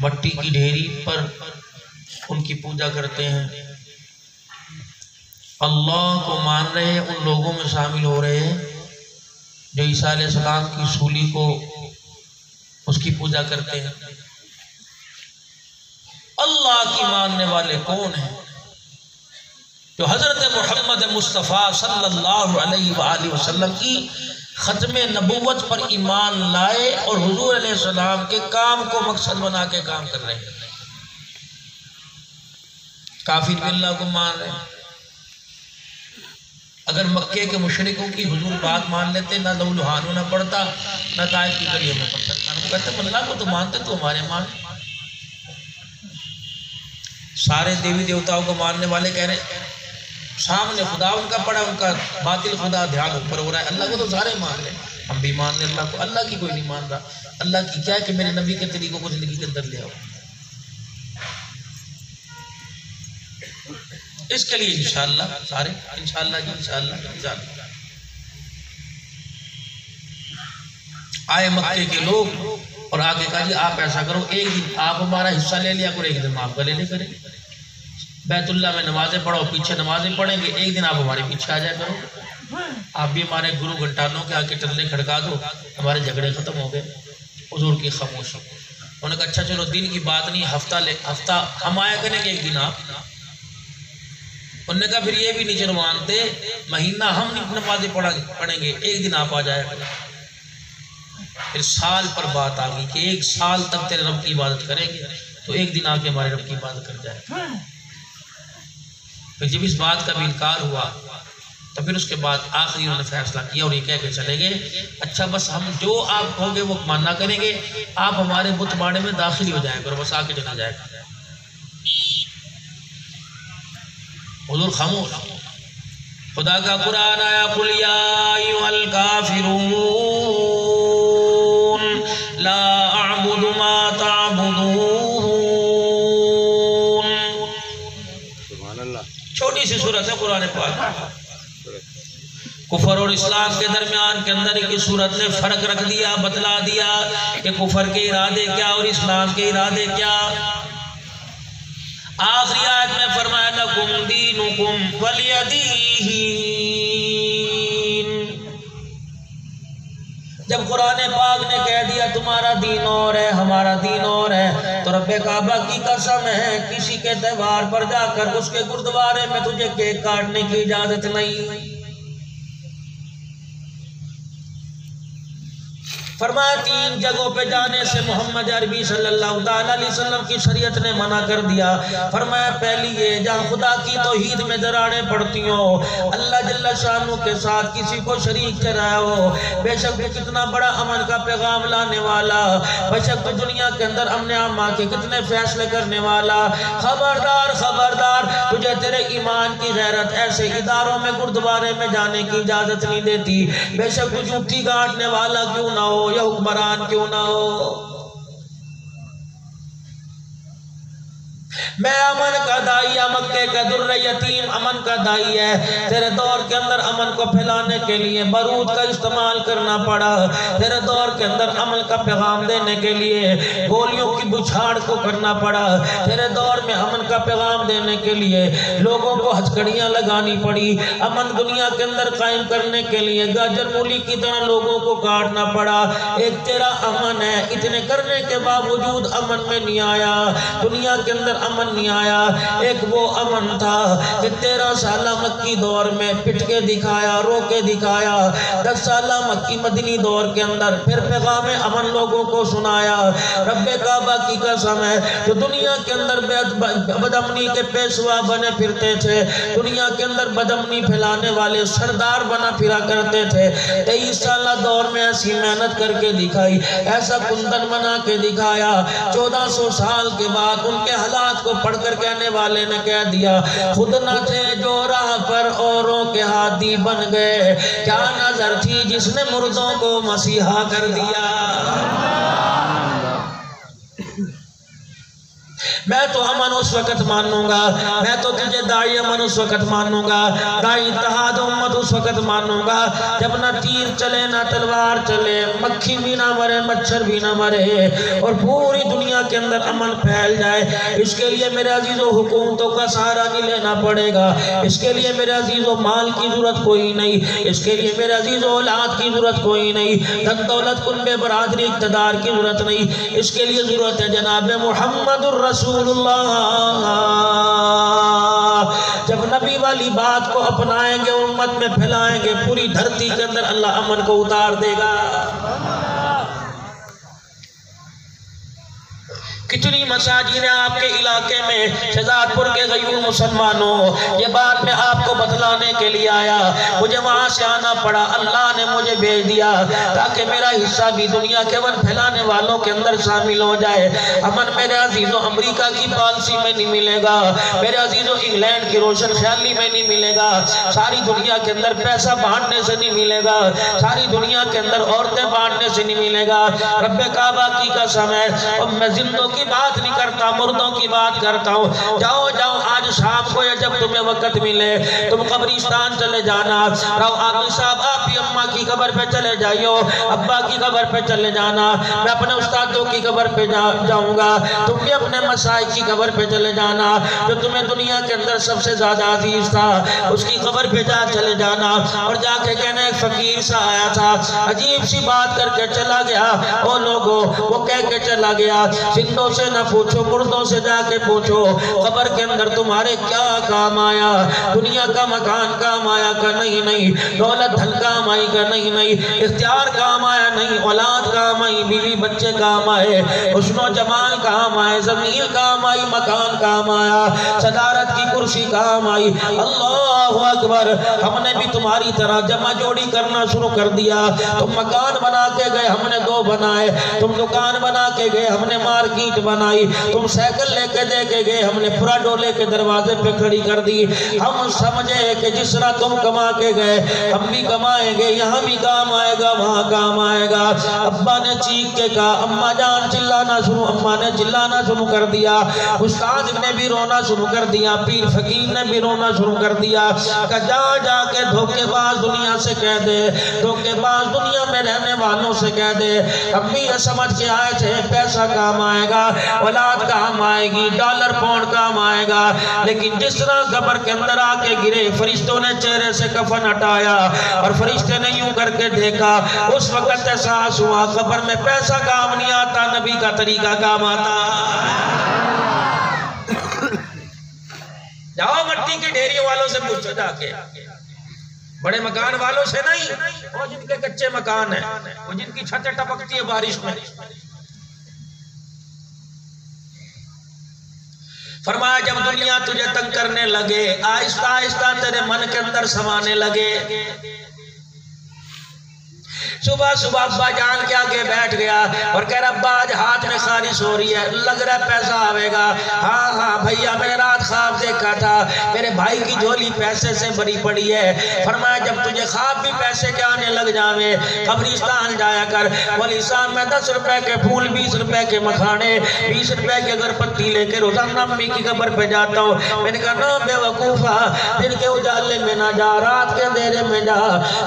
मट्टी की ढेरी पर उनकी पूजा करते हैं। अल्लाह को मान रहे हैं, उन लोगों में शामिल हो रहे हैं, जो ईसा सलाम की सूली को, उसकी पूजा करते हैं। अल्लाह की मानने वाले कौन हैं? जो हज़रत मोहम्मद मुस्तफ़ा सल्लल्लाहु अलैहि वसल्लम की ख़त्म नबूवत पर ईमान लाए और हुजूर सलाम के काम को मकसद बना के काम कर रहे हैं। काफिर को मान रहे अगर मक्के के मुशरकों की हुजूर बात मान लेते, ना लुहानू ना पड़ता, ना ताइफ की गलियों में पड़ता। वो कहते अल्लाह को तो मानते तो हमारे मान सारे देवी देवताओं को मानने वाले कह रहे सामने खुदा, उनका पड़ा उनका बातिल खुदा, ध्यान ऊपर हो रहा है। अल्लाह को तो सारे मान रहे हम भी मान रहे अल्लाह को अल्लाह की कोई नहीं मान रहा। अल्लाह की क्या कि मेरे नबी के तरीकों को ज़िंदगी के अंदर ले आओ। इसके लिए इंशाल्लाह, सारे, इंशाल्लाह जी, इंशाल्लाह इंशाल्लाह। आए मक्के के लोग, और आगे कहा जी, आप ऐसा करो, एक दिन आप हमारा हिस्सा ले लिया करो, एक दिन आपका ले ले करें बैतुल्ला में नमाजें पढ़ो, पीछे नमाजें पढ़ेंगे, एक दिन आप हमारे पीछे आ जाए करो। आप भी हमारे गुरु घंटानों के आके टल्ले खड़का दो, हमारे झगड़े खत्म हो गए। हजूर की खामोश हो। उन्होंने कहा अच्छा चलो, दिन की बात नहीं, हफ़्ता ले, हफ़्ता, हम आया करेंगे एक दिन आप। उन्होंने कहा, फिर ये भी नहीं मानते महीना हम नमाजें पढ़ा पढ़ेंगे, एक दिन आप आ जाएगा फिर साल पर बात आ गई कि एक साल तक तेरे रब की इबादत करेंगे तो एक दिन आके हमारे रब की इबादत कर जाए। फिर जब इस बात का भी इनकार हुआ तो फिर उसके बाद आखिरी उन्होंने फैसला किया और ये कह के चले गए अच्छा बस हम जो आप कहोगे वो मानना करेंगे। आप हमारे बुत बाड़े में दाखिल हो जाएँगे और बस आके चला जाएगा हुजूर खामोश। खुदा का कुरान आया कुलिया काफिरून कुफर और इस्लाम के दरमियान के अंदर की सूरत ने फ़र्क रख दिया, बतला दिया कि कुफर के इरादे क्या और इस्लाम के इरादे क्या। आखिरी आयत में फरमाया, लकुम दीनुकुम वलियदीन जब कुरान पाक ने कह दिया, तुम्हारा दीन और है, हमारा दीन और है। तो रब्बे काबा की कसम है, किसी के त्यौहार पर जाकर उसके गुरुद्वारे में तुझे केक काटने की इजाज़त नहीं। फरमाया तीन जगहों पे जाने से मोहम्मद अरबी सल्लल्लाहु अलैहि वसल्लम की शरीयत ने मना कर दिया। फरमाया, पहली ये, जहाँ खुदा की तौहीद में दरारें पड़ती हो, अल्लाह जल्ला शानू के साथ किसी को शरीक कराया हो, बेशक तो कितना बड़ा अमन का पैगाम लाने वाला, बेशक तो दुनिया के अंदर अमन अम्मा के कितने फैसले करने वाला। खबरदार खबरदार, तुझे तेरे ईमान की गैरत ऐसे इदारों में, गुरुद्वारे में जाने की इजाज़त नहीं देती। बेशक तू झूठी गांटने वाला क्यों ना हो? या हुक्मरान क्यों ना हो? मैं अमन का दाई मक्के का दुर्र यतीम अमन का दाई है। तेरे दौर के अंदर अमन को फैलाने के लिए बरूद का इस्तेमाल करना पड़ा। तेरे दौर के अंदर अमन का पैगाम देने के लिए गोलियों की बुछाड़ को करना पड़ा। तेरे दौर में अमन का पैगाम देने के लिए लोगों को हथकड़ियाँ लगानी पड़ी। अमन दुनिया के अंदर कायम करने के लिए गाजर मूली की तरह लोगों को काटना पड़ा। एक तेरा अमन है, इतने करने के बावजूद अमन में नहीं आया। दुनिया के अंदर अमन नहीं आया। एक वो अमन था कि तेरह साल मक्की दौर में पिट के दिखाया रो के दिखाया। दस साल मक्की मदनी दौर के अंदर फिर पैगाम अमन लोगों को सुनाया। काबा की कसम है, जो दुनिया के अंदर बदमनी के पेशवा बने फिरते थे, दुनिया के अंदर बदमनी फैलाने वाले सरदार बना फिरा करते थे। तेईस साल दौर में ऐसी मेहनत करके दिखाई, ऐसा कुंदन बना के दिखाया। चौदह सौ साल के बाद उनके हालात को पढ़कर कहने वाले ने कह दिया, खुद नाचे जो राह पर औरों के हाथी बन गए। क्या नज़र थी जिसने मुर्दों को मसीहा कर दिया? मैं तो अमन उस वक्त मानूँगा। मैं तो तुझे दाई अमन उस वक्त मानूँगा। दाई इतिहाद उम्मत उस वक्त मानूँगा। जब ना तीर चले, ना तलवार चले, मक्खी भी ना मरे, मच्छर भी ना मरे, और पूरी दुनिया के अंदर अमन फैल जाए, इसके लिए मेरे अजीज़ों हुकूमतों का सहारा नहीं लेना पड़ेगा। इसके लिए मेरे अजीज़ों माल की ज़रूरत कोई नहीं। इसके लिए मेरे अजीज़ों औलाद की ज़रूरत कोई नहीं। धन दौलत कुनबे बरादरी, इकतदार की ज़रूरत नहीं। इसके लिए ज़रूरत है जनाब मोहम्मद रसूलुल्लाह। जब नबी वाली बात को अपनाएँगे, उम्मत में फैलाएँगे, पूरी धरती के अंदर अल्लाह अमन को उतार देगा। कितनी मसाजिद है आपके इलाके में, शहजादपुर के गयूर मुसलमानों, ये बात मैं आपको बतलाने के लिए आया। मुझे वहाँ से आना पड़ा, अल्लाह ने मुझे भेज दिया ताकि मेरा हिस्सा भी दुनिया के वन फैलाने वालों के अंदर शामिल हो जाए। अमन मेरे अजीजों अमरीका की पॉलिसी में नहीं मिलेगा, मेरे अजीजों इंग्लैंड की रोशन ख्याली में नहीं मिलेगा, सारी दुनिया के अंदर पैसा बांटने से नहीं मिलेगा, सारी दुनिया के अंदर औरतें बांटने से नहीं मिलेगा। रब्बे काबा की कसम है, और मैं जिंदों की बात नहीं करता, मुर्दों की बात करता हूँ। जाओ जाओ, आज शाम को या जब तुम्हें वक्त मिले, तुम कब्रिस्तान चले जाना। रहो आगे साहब, आप भी अम्मा की कब्र पे चले जाइयो, अब्बा की कब्र पे चले जाना। मैं अपने उस्तादों की कब्र पे जाऊँगा। तुम भी अपने मसाई की कब्र पे चले जाना, जो तुम्हें दुनिया के अंदर सबसे ज़्यादा अज़ीज़ था, उसकी कब्र पे जा चले जाना। और जाके कहना, एक फकीर सा आया था, अजीब सी बात करके चला गया। वो लोगों, वो कह के चला गया सिंधो मुर्दों से ना पूछो, मुर्दों से जाके पूछो, खबर के अंदर तुम्हारे क्या काम आया? दुनिया का मकान काम आया का नहीं नहीं। दौलत धन काम आई का नहीं नहीं। इख्तियार काम आया नहीं, औलाद काम आई, बीवी बच्चे काम आए उसनो जमाल काम आए ज़मीन काम आई, मकान काम आया, सदारत की कुर्सी काम आई। अल्लाह अकबर, हमने भी तुम्हारी तरह जमा जोड़ी करना शुरू कर दिया। तुम मकान बना के गए, हमने दो बनाए। तुम दुकान बना के गए, हमने मार्केट ईट बनाई। तुम साइकिल लेके दे के गए, हमने पूरा डोले के दरवाजे पे खड़ी कर दी। हम समझे कि जिस तरह तुम कमा के गए, हम भी कमाएँगे, यहाँ भी काम आएगा, वहाँ काम आएगा। अब्बा ने चीख के कहा, अम्मा जान, चिल्लाना शुरू। अम्मा ने चिल्लाना शुरू कर दिया। उस्ताद ने भी रोना शुरू कर दिया। पीर फकीर ने भी रोना शुरू कर दिया। का जा जाके धोखेबाज दुनिया से कह दे। धोखेबाज दुनिया में रहने वालों से कह दे। ये समझ के आए थे, पैसा काम आएगा। औलाद काम आएगी डॉलर पाउंड काम आएगा। लेकिन जिस तरह कबर के अंदर आके गिरे, फरिश्तों ने चेहरे से कफन हटाया और फरिश्ते ने यूँ करके देखा, उस वक्त एहसास हुआ कबर में पैसा काम नहीं आता, नबी का तरीका काम आता। जाओ मट्टी के ढेरी वालों से पूछो जाके। बड़े मकान वालों से नहीं, वो जिनके कच्चे मकान है, वो जिनकी छतें टपकती है बारिश में। फरमाया, जब दुनिया तुझे तंग करने लगे आहिस्ता आहिस्ता तेरे मन के अंदर समाने लगे। सुबह सुबह अब्बा जान के आगे बैठ गया और कह रहा, अब्बा, आज हाथ में खारिश हो रही है, लग रहा है पैसा आवेगा। हाँ हाँ भैया, मैंने रात ख्वाब देखा था, मेरे भाई की झोली पैसे से भरी पड़ी है। फरमाया, जब तुझे ख्वाब भी पैसे के आने लग जावे, कब्रिस्तान जाया कर। बोली साहब मैं दस रुपए के फूल, बीस रुपए के मखाने, बीस रुपए की अगरबत्ती लेके रोज़ाना अम्मी की कब्र पे जाता हूँ। मैंने कहा, ना, बेवकूफ़ा दिन के उजाले में ना जा, रात के अंधेरे में जा,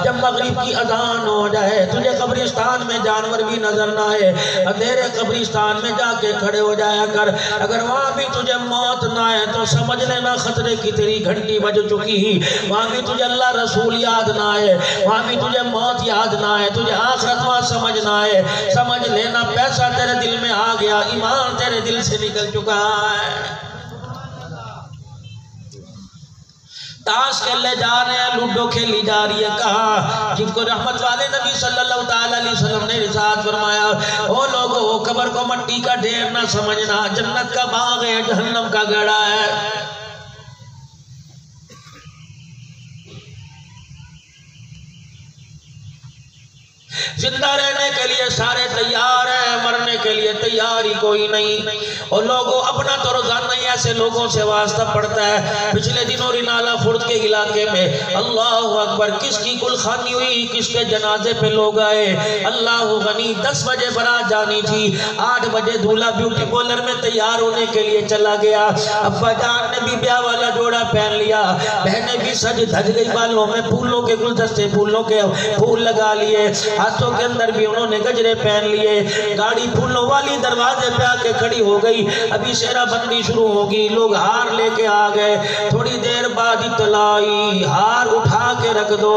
जब मगरिब की अजान हो जाए तुझे कब्रिस्तान में जानवर भी नज़र ना आए। अंधेरे कब्रिस्तान में जाके खड़े हो जाया कर। अगर वहाँ भी तुझे मौत ना आए तो समझ लेना खतरे की तेरी घंटी बज चुकी ही। वहाँ भी तुझे अल्लाह रसूल याद ना आए। वहाँ भी तुझे मौत याद ना आए। तुझे आखरत वहाँ समझ ना आए। समझ लेना, पैसा तेरे दिल में आ गया। ईमान तेरे दिल से निकल चुका है। ताश खेलने जा रहे हैं, लूडो खेली जा रही है, कहा? जिनको रहमत वाले नबी सल्लल्लाहु अलैहि वसल्लम ने इरशाद फरमाया, ओ लोगो, कबर को मट्टी का ढेर ना समझना, जन्नत का बाग है, जहन्नम का गड़ा है। ज़िंदा रहने के लिए सारे तैयार हैं, मरने के लिए तैयार कोई नहीं। और लोगों, अपना तो रोज़ाना ही ऐसे लोगों से वास्ता पड़ता है। पिछले दिनों रिनाला खुर्द के इलाके में अल्लाह अकबर, किसकी कुल खानी हुई, किसके जनाजे पे लोग आए? अल्लाह गनी, दस बजे बारात जानी थी, आठ बजे दूल्हा ब्यूटी पार्लर में तैयार होने के लिए चला गया। अब्बा जान ने भी ब्याह वाला जोड़ा पहन लिया। बहने भी सज धज गई बालों में, फूलों के गुलदस्ते फूलों के फूल लगा लिए। हाथों के अंदर भी उन्होंने गजरे पहन लिए। गाड़ी फूलों वाली दरवाजे पे आके खड़ी हो गई। अभी शेरा बंदी शुरू होगी। लोग हार लेके आ गए। थोड़ी देर बाद इतलाई। हार उठा के रख दो।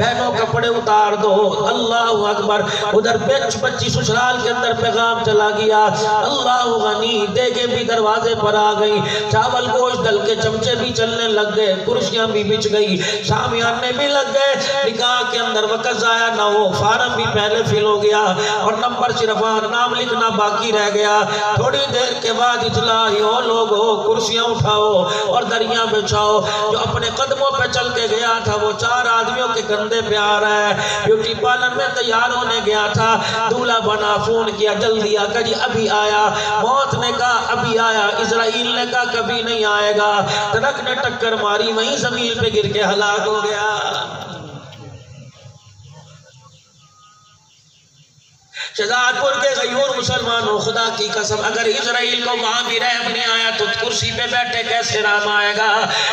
बहनों कपड़े उतार दो। अल्लाह अकबर। उधर बेच बच्ची ससुराल के अंदर पैगाम चला गया। अल्लाह गनी। देगे भी दरवाजे पर आ गई। चावल गोश्त दल के चमचे भी चलने लग गए। कुर्सियाँ भी बिछ गई। शामियाने भी लग गए। निकाह के अंदर वक्त आया ना हो। फारम फॉर्म भी पहले फिल हो गया और नंबर सिर्फ़ नाम लिखना बाकी रह गया। थोड़ी देर के बाद इतला हो लोग हो, कुर्सियाँ उठाओ और दरिया बिछाओ। जो अपने कदमों पे चल के गया था, वो चार आदमियों के कंधे पे आ रहा है। ब्यूटी पार्लर में तैयार होने गया था। दूल्हा बना, फ़ोन किया, जल्दी आकर जी, अभी आया। मौत ने कहा, अभी आया। इसराइल ने कहा, कभी नहीं आएगा। ट्रक ने टक्कर मारी, वहीं ज़मीन पे गिर के हलाक हो गया। शहजादपुर के गयूर मुसलमानों, खुदा की कसम, अगर इसराइल को वहाँ भी रहम नहीं आया तो कुर्सी पे बैठे कैसे राम आएगा?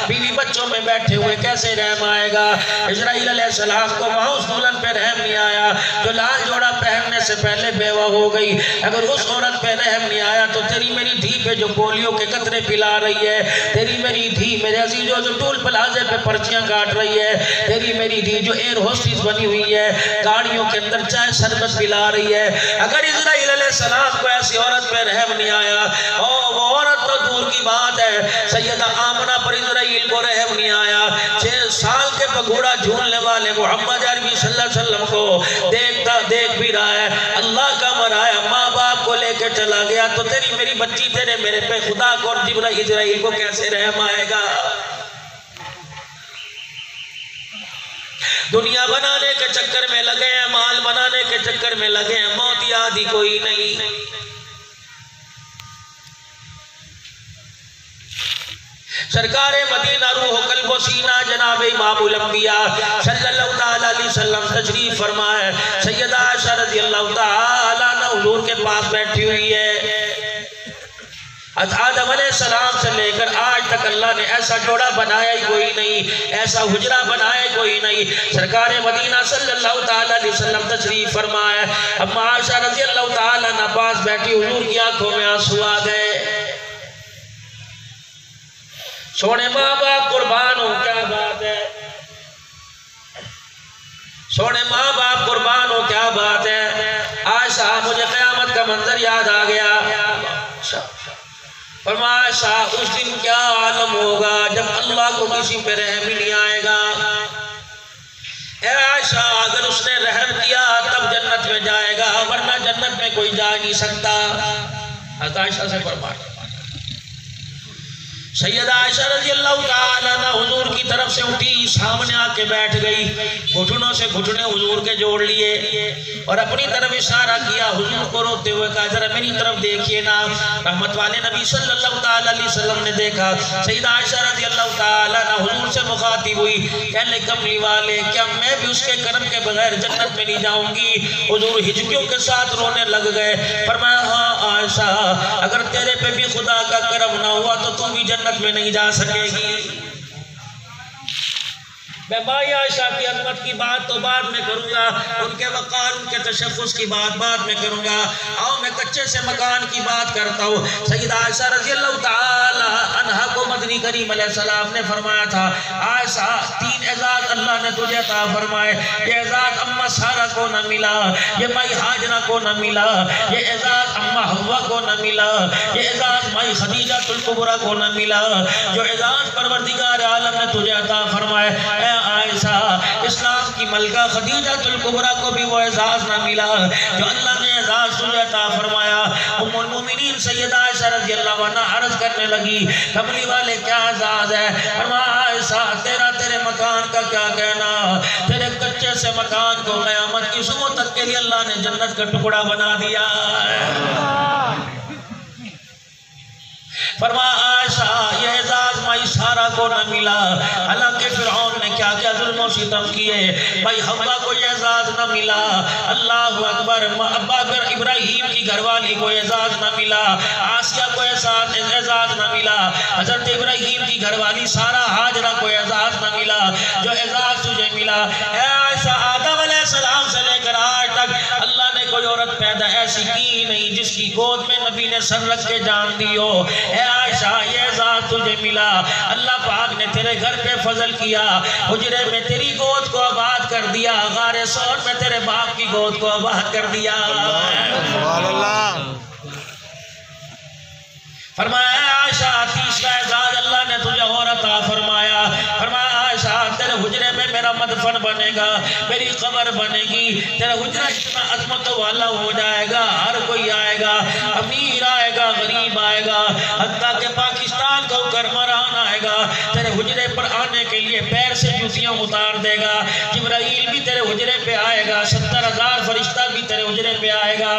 बीवी बच्चों में बैठे हुए कैसे रहम आएगा? इसराइल सलाम को वहाँ उस दुल्हन पे रहम नहीं आया, जो लाल जोड़ा पहनने से पहले बेवा हो गई। अगर उस औरत पे रहम नहीं आया तो तेरी मेरी धी पे जो पोलियो के कतरे पिला रही है, तेरी मेरी धी मेरे अजीजों जो टूल प्लाजे पे पर्चियाँ काट रही है, तेरी मेरी धी जो एयर होस्टिस बनी हुई है, गाड़ियों के अंदर चाय शरबत पिला रही है अगर इसराइल सलाम को ऐसी औरत पे रहम नहीं आया, ओ, वो औरत तो दूर की बात है। सैयदा आमना पर इसराइल को रहम नहीं आया। छह साल के पगोड़ा झूलने वाले मोहम्मद अरबी वसल्लम को देखता, देख भी रहा है। अल्लाह का मराया माँ बाप को लेकर चला गया तो तेरी मेरी बच्ची तेरे मेरे पे खुदा को और जिब्रा इसराइल को कैसे रहम आएगा? दुनिया बनाने के चक्कर में लगे हैं, माल बनाने के चक्कर में लगे हैं, मौत याद ही कोई नहीं। सरकार मदीना रूह कल्बो सीना, जनाब इमामुल अंबिया, सल्लल्लाहु अलैहि वसल्लम तशरीफ़ फरमाए, सैयदा आयशा रज़ी अल्लाह तआला हुजूर के पास बैठी हुई है। आदम सलाम से लेकर आज तक अल्लाह ने ऐसा जोड़ा बनाया ही कोई नहीं, ऐसा हुजरा बनाया कोई नहीं। सरकार मदीना सल्लल्लाहु अलैहि वसल्लम तशरीफ़ फरमाया अम्मा आयशा रज़ी अल्लाह तआला ने बैठी हुजूर की आँखों में आँसू आ गए। सोने माँ बाप कुर्बान हो, क्या बात है? सोने माँ बाप कुर्बान हो, क्या बात है? आशा मुझे क़यामत का मंजर याद आ गया। फरमाशा, उस दिन क्या आलम होगा जब अल्लाह को किसी पे रहम ही नहीं आएगा? आशा अगर उसने रहम किया, तब जन्नत में जाएगा, वरना जन्नत में कोई जा नहीं सकता। हताशा से फरमाया। सैयदा आयशा रज़ी अल्लाह हुजूर की तरफ़ से उठी, सामने आके बैठ गई। घुटनों से घुटने हुजूर के जोड़ लिए और अपनी तरफ़ इशारा किया, हुजूर को रोते हुए कहा, जरा मेरी तरफ़ देखिए ना। रहमत वाले नबी सल्लल्लाहु अलैहि वसल्लम ने देखा, सैयदा आयशा रज़ी अल्लाह तआला हुजूर से मुखातिब हुई। कहने कमली वाले, क्या मैं भी उसके कर्म के बगैर जन्नत में नहीं जाऊँगी? हुजूर हिजकियों के साथ रोने लग गए। फरमाया हाँ आयशा, अगर तेरे पे भी खुदा का करम ना हुआ तो तू भी जन्नत जन्नत में नहीं जा सकेगी। मैं माई आयशा की अजमत की बात तो बाद में करूँगा। उनके वकार उनके तशफ़ुस की बात बाद में करूँगा। आओ, मैं कच्चे से मकान की बात करता हूँ। सईद आयशा रज़ी अल्लाह को मदनी करीम सलाम ने फरमाया था, आयशा, तीन एजाज अल्लाह ने तुझे था फरमाए। ये एजाज अम्मा सारा को न मिला, ये माई हाजरा को न मिला, ये एजाज अम्मा हवा को न मिला, ये एजाज माई खदीजा तुलकुबरा को न मिला। जो एजाज परवरदिगार आलम ने तुझे था फरमाए आयशा, इस्लाम की मलका खदीजा कुबरा को भी वो एजाज ना मिला, जो अल्लाह ने एजाज तुझे फरमाया। मोमिनीन आयशा रज़ी अल्लाह अर्ज़ करने लगी, कमली वाले क्या एजाज है? फरमाया, आयशा, तेरा तेरे मकान का क्या कहना? तेरे कच्चे से मकान को क़यामत की सुबह तक के लिए अल्लाह ने जन्नत का टुकड़ा बना दिया। सारा मिला। अल्लाह अकबर अब्बाकर इब्राहिम की घरवाली को एजाज न मिला। आसिया को एजाज एजाज न मिला। हज़रत इब्राहिम की घरवाली सारा हाजरा को एजाज न मिला। जो एजाज तुझे मिला पैदा ऐसी की नहीं जिसकी गोद में नबी ने सर रख के जान दी हो। आयशा, ये जात तुझे मिला। अल्लाह पाक ने तेरे घर पे फजल किया। हुजरे में तेरी गोद को आबाद कर दिया। गारे सोर में तेरे बाप की गोद को आबाद कर दिया। फरमाया आयशा, तीसरा एजाज अल्लाह ने तुझे और अता फरमाया। फरमाया आयशा तेरे हुजरे में मेरा मदफन बनेगा, मेरी खबर बनेगी। तेरा हुजरा इतना अजमत वाला हो जाएगा, हर कोई आएगा, अमीर आएगा, गरीब आएगा। हत्या के पाकिस्तान का करमरान आएगा, तेरे हुजरे पर आने के लिए पैर से जूतियाँ उतार देगा। जिब्राइल भी तेरे हुजरे पे आएगा, सत्तर हज़ार फरिश्ता भी तेरे हुजरे पे आएगा।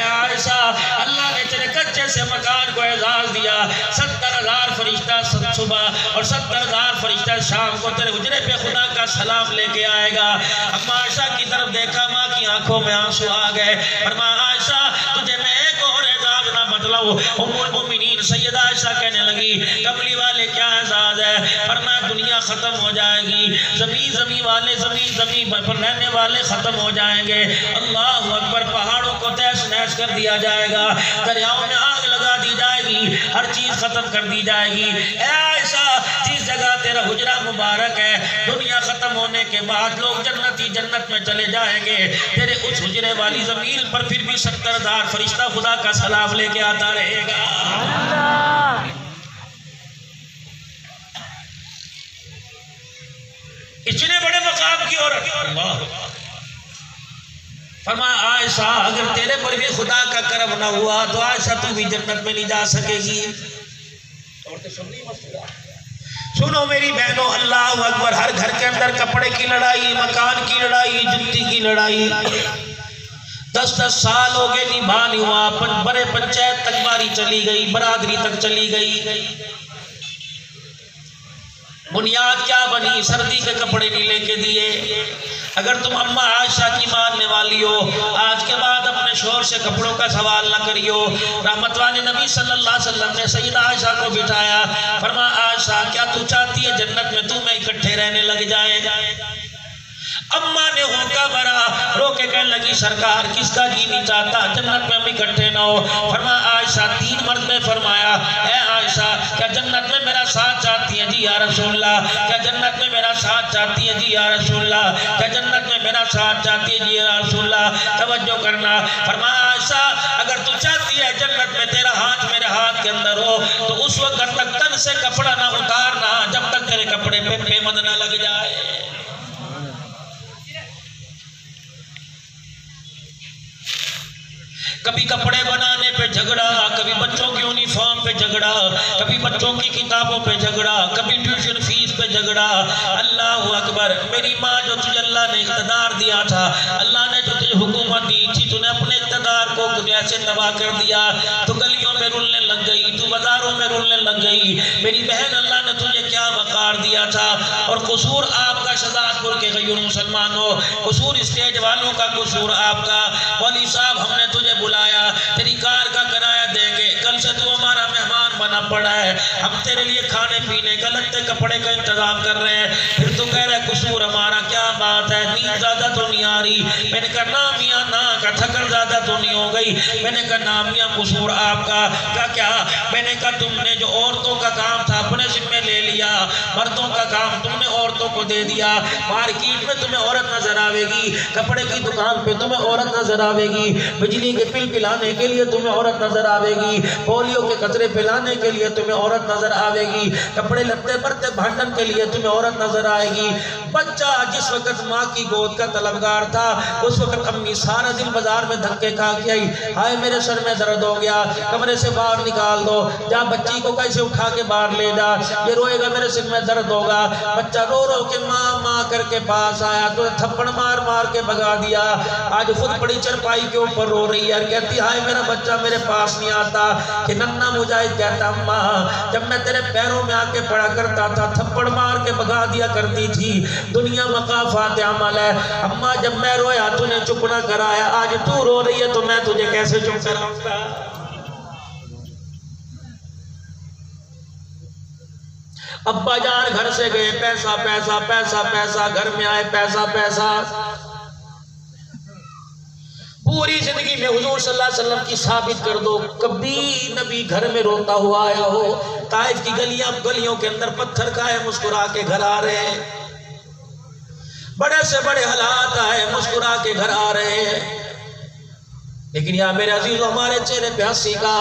आयशा, अल्लाह ने तेरे कच्चे से मकान को एजाज दिया। सत्तर हज़ार फरिश्ता सुबह और सत्तर हज़ार फरिश्ता शाम को तेरे हुजरे पे खुदा का सलाम लेके आएगा। अम्मा आयशा की तरफ़ देखा, माँ की आँखों में आँसू आ गए। और माँ आयशा, तुझे मैं एक और एजाज ना उम्मुल मोमिनीन सैयदा आयशा कहने लगी, कमली वाले क्या एजाज है? फरमाया, दुनिया खत्म हो जाएगी। ज़मीन ज़मीन वाले, ज़मीन ज़मीन पर रहने वाले खत्म हो जाएँगे। अल्लाह अकबर, पहाड़ों को तहस नहस कर दिया जाएगा। दरियाओं में आग लगा दी जाएगी। हर चीज़ खत्म कर दी जाएगी। ऐसा जिस जगह तेरा हुजरा मुबारक है, दुनिया खत्म होने के बाद लोग जन्नत ही जन्नत में चले जाएँगे। तेरे उस हुजरे वाली ज़मीन पर फिर भी सत्तर हज़ार फरिश्ता खुदा का सलाम लेके आता रहेगा। इतने बड़े मकाम की औरत फरमा आयशा, अगर तेरे पर भी खुदा का करम ना हुआ तो आयशा, तू भी जन्नत में नहीं जा सकेगी। सुनो मेरी बहनों, अल्लाह अकबर, हर घर के अंदर कपड़े की लड़ाई, मकान की लड़ाई जुत्ती की लड़ाई। दस दस साल हो गए निभा नहीं हुआ बड़े पंचायत तक बारी चली गई, बरादरी तक चली गई। बुनियाद क्या बनी? सर्दी के कपड़े नहीं लेके दिए। अगर तुम अम्मा आयशा की मानने वाली हो, आज के बाद अपने शोर से कपड़ों का सवाल न करियो। रहमत वाले नबी सल्लल्लाहु अलैहि वसल्लम ने सईद आयशा को बिठाया। फरमा, आयशा, क्या तू चाहती है जन्नत में तू मैं इकट्ठे रहने लग जाए? अम्मा ने होका भरा रो के कहने लगी, सरकार किसका जी नहीं चाहता? जन्नत में हम इकट्ठे ना हो। फरमा, आयशा, तीन मर्द में फरमाया है आयशा, क्या जन्नत में मेरा साथ चाहती है? जी या रसूल्ला क्या जन्नत में मेरा साथ चाहती है? जी या रसूल्ला क्या जन्नत में मेरा साथ चाहती है? जी या रसूल्ला तवज्जो करना। फरमा, आयशा, अगर तू चाहती है जन्नत में तेरा हाथ मेरे हाथ के अंदर हो तो उस वक्त तक तन से कपड़ा ना उतारना, जब तक तेरे कपड़े पे पेमंद ना लग जाए। कभी कपड़े बनाने पे झगड़ा, कभी बच्चों की यूनिफॉर्म पे झगड़ा, कभी बच्चों की किताबों पे झगड़ा, कभी ट्यूशन फ़ीस पे झगड़ा। अल्लाह अकबर, मेरी माँ जो तुझे अल्लाह ने इकतदार दिया था, अल्लाह ने जो तुझे हुकूमत दी थी, तूने अपने इकतदार को दुनिया से तबाह कर दिया। तो गलियों में रुलने लग गई, तू बाजारों में रुलने लग गई। मेरी बहन अल्लाह ने तुझे क्या वकार दिया था? और कसूर आपका शदादपुर के गयूर मुसलमानों, कसूर स्टेज वालों का कसूर आपका। वली साहब, हमने तुझे बुलाया, तेरी कार का किराया देंगे। कल से तू हमारा मेहमान बना पड़ा है। हम तेरे लिए खाने पीने का लगते कपड़े का इंतज़ाम कर रहे हैं। फिर तू कह रहे कसूर हमारा क्या बात है? नींद ज़्यादा तो नहीं आ रही। मैंने कहा, ना मियाँ, ना। का थकन ज़्यादा तो नहीं हो गई। मैंने कहा ना मियाँ, कसूर आपका। का क्या? मैंने कहा, तुमने जो औरतों का काम था, अपने जिम्मे ले लिया। मर्दों का काम तुमने औरतों को दे दिया। मार्केट में तुम्हें औरत नज़र आवेगी। कपड़े की दुकान पे तुम्हें औरत नज़र आवेगी। बिजली के बिल पिलाने के लिए तुम्हें औरत नज़र आवेगी। पोलियो के कचरे पिलाने के लिए तुम्हें औरत नज़र आवेगी। कपड़े लत्ते बरते भांडन के लिए तुम्हें औरत नज़र आएगी। बच्चा जिस वक्त माँ की गोद का तलबगार था, उस वक्त अम्मी सारा दिन बाज़ार में धक्के खा आई, हाय मेरे सर में दर्द हो गया, कमरे से बाहर निकाल दो, जा बच्ची को कैसे उठा के बाहर ले जा, ये रोएगा मेरे सिर में दर्द होगा। बच्चा रो रो के माँ माँ करके पास आया तो थप्पड़ मार मार के भगा दिया। आज खुद बड़ी चरपाई के ऊपर रो रही है कहती, हाय मेरा बच्चा मेरे पास नहीं आता। कि नन्ना मुजाहिद कहता, अम्मा, जब मैं तेरे पैरों में आके पड़ा करता था, थप्पड़ मार के भगा दिया करती थी। दुनिया मकाफात अमल है। अम्मा, जब मैं रोया, तूने चुप ना कराया। आज तू रो रही है तो मैं तुझे कैसे चुप कराऊँगा अब्बा जान घर से गए, पैसा पैसा पैसा पैसा, घर में आए, पैसा पैसा। पूरी ज़िंदगी में हुजूर सल्लल्लाहु अलैहि वसल्लम की साबित कर दो, कभी नबी घर में रोता हुआ आया हो, ताइफ की गलियाँ, गलियों के अंदर पत्थर खाए मुस्कुरा के घर आ रहे हैं। बड़े से बड़े हालात आए, मुस्कुरा के घर आ रहे हैं। लेकिन यहाँ मेरे अज़ीज़ हमारे चेहरे पे हँसी का।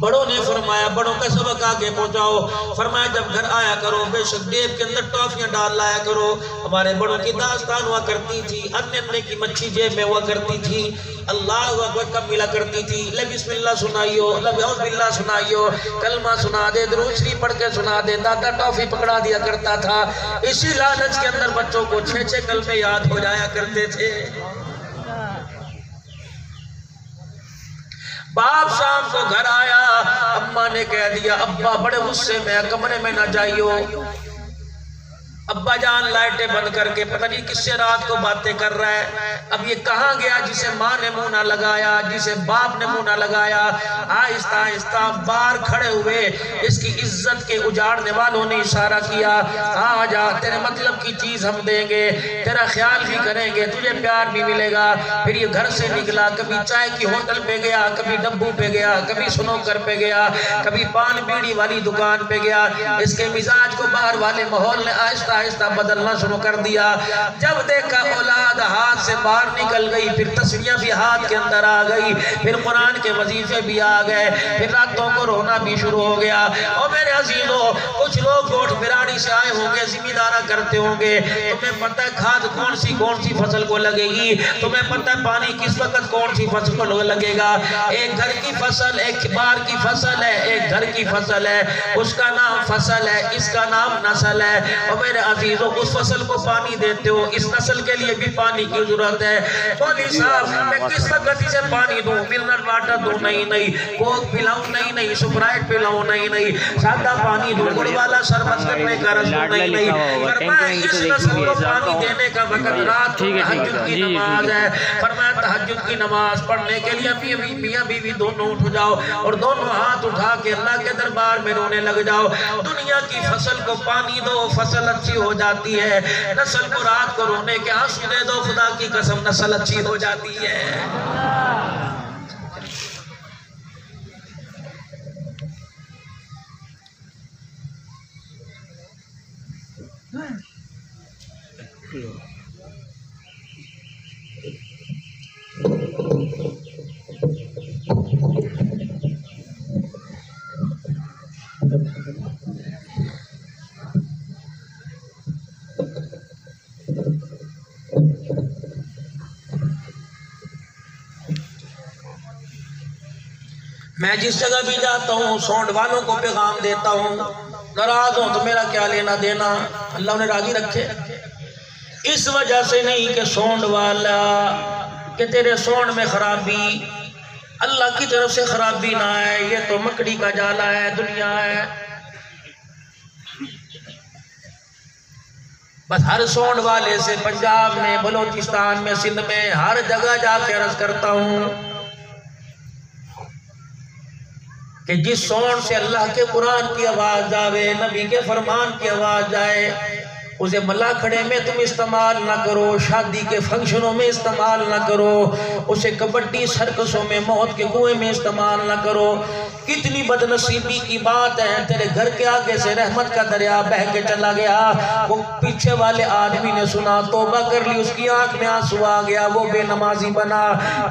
बड़ों ने फरमाया, बड़ों का सबक आगे पहुंचाओ। फरमाया, जब घर आया करो, बेशक जेब के अंदर टॉफियाँ डाल लाया करो। हमारे बड़ों की दास्तान हुआ करती थी, अन्य अन्य की मच्छी जेब में हुआ करती थी। अल्लाह अकबर कब मिला करती थी। ले बिस्मिल्लाह सुनाइयो बिल्ला सुनाइयो। कलमा सुना दे, दरूद पढ़ के सुना दे। दादा टॉफी पकड़ा दिया करता था। इसी लालच के अंदर बच्चों को छः छः कलमे याद हो जाया करते थे। बाप शाम को घर आया, अम्मा ने कह दिया, अब्बा, बड़े गुस्से में कमरे में ना जाइयो। अब्बा जान लाइटें बंद करके पता नहीं किससे रात को बातें कर रहा है। अब ये कहाँ गया जिसे माँ ने मुँह ना लगाया, जिसे बाप ने मुँह ना लगाया। आहिस्ता आहिस्ता बाहर खड़े हुए, इसकी इज़्ज़त के उजाड़ने वालों ने इशारा किया। आ जा, तेरे मतलब की चीज़ हम देंगे, तेरा ख्याल भी करेंगे, तुझे प्यार भी मिलेगा। फिर ये घर से निकला, कभी चाय की होटल पे गया, कभी डब्बू पे गया, कभी सुनोकर पे गया, कभी पान बीड़ी वाली दुकान पे गया। इसके मिजाज को बाहर वाले माहौल ने आहिस्ता आहिस्ता बदलना शुरू कर दिया। जब देखा औलाद हाथ से बाहर निकल गई, फिर तस्वीरें भी हाथ के अंदर आ गई, फिर कुरान के वजीफे भी आ गए, फिर रातों को रोना भी शुरू हो गया। और मेरे अजीजों, कुछ लोग गोठ बिराड़ी से आए होंगे जिम्मेदारा करते होंगे। तुम्हें पता है खाद कौन सी कौन सी फ़सल को लगेगी? तुम्हें पता है पानी किस वक्त कौन सी फ़सल को लगेगा? एक घर की फ़सल, एक बार की फ़सल है, एक घर की फ़सल है। उसका नाम फ़सल है, इसका नाम नसल है। और मेरे अजीजों उस फ़सल को पानी देते हो। इस नस्ल के लिए भी पानी की ज़रूरत है। मौली साहब मैं किस वक्त इसे पानी दूँ? मिनरल वाटर दूँ? नहीं नहीं। कोक पिलाऊं? नहीं नहीं। स्प्राइट पिलाऊं? नहीं नहीं। सादा पानी दूँ? गुड़ वाला शरबत करने का रस दूँ नहीं। नहीं फरमाया इस नस्ल को पानी देने का वक्त रात तहज्जुद की नमाज़ है। फरमाया तहज्जुद की नमाज़ पढ़ने के लिए अभी मियाँ बीवी दोनों उठ जाओ और दोनों हाथ उठा के अल्लाह के दरबार में रोने लग जाओ। दुनिया की फ़सल को पानी दो फ़सल अच्छी हो जाती है। नस्ल को रात को रोने के आँसू दे दो, खुदा की कसम, नस्ल अच्छी हो जाती है। मैं जिस जगह भी जाता हूँ, सौंड वालों को पैगाम देता हूँ, नाराज़ हो तो मेरा क्या लेना देना? अल्लाह ने राज़ी रखे। इस वजह से नहीं कि सौंड वाला, कि तेरे सौंड में खराबी, अल्लाह की तरफ़ से खराबी ना है ये तो मकड़ी का जाला है, दुनिया है। बस हर सौंड वाले से पंजाब में, बलोचिस्तान में, सिंध में, हर जगह जाके अर्ज़ करता हूँ कि जिस सोन से अल्लाह के कुरान की आवाज़ आवे नबी के फरमान की आवाज़ आए उसे मल्ला खड़े में तुम इस्तेमाल ना करो, शादी के फंक्शनों में इस्तेमाल ना करो, उसे कबड्डी सर्कसों में, मौत के कुएँ में इस्तेमाल ना करो। कितनी बदनसीबी की बात है। तेरे घर के आगे से रहमत का दरिया बह के चला गया। वो पीछे वाले आदमी ने सुना, तोबा कर ली, उसकी आँख में आँसू आ गया, वो बेनमाजी बना।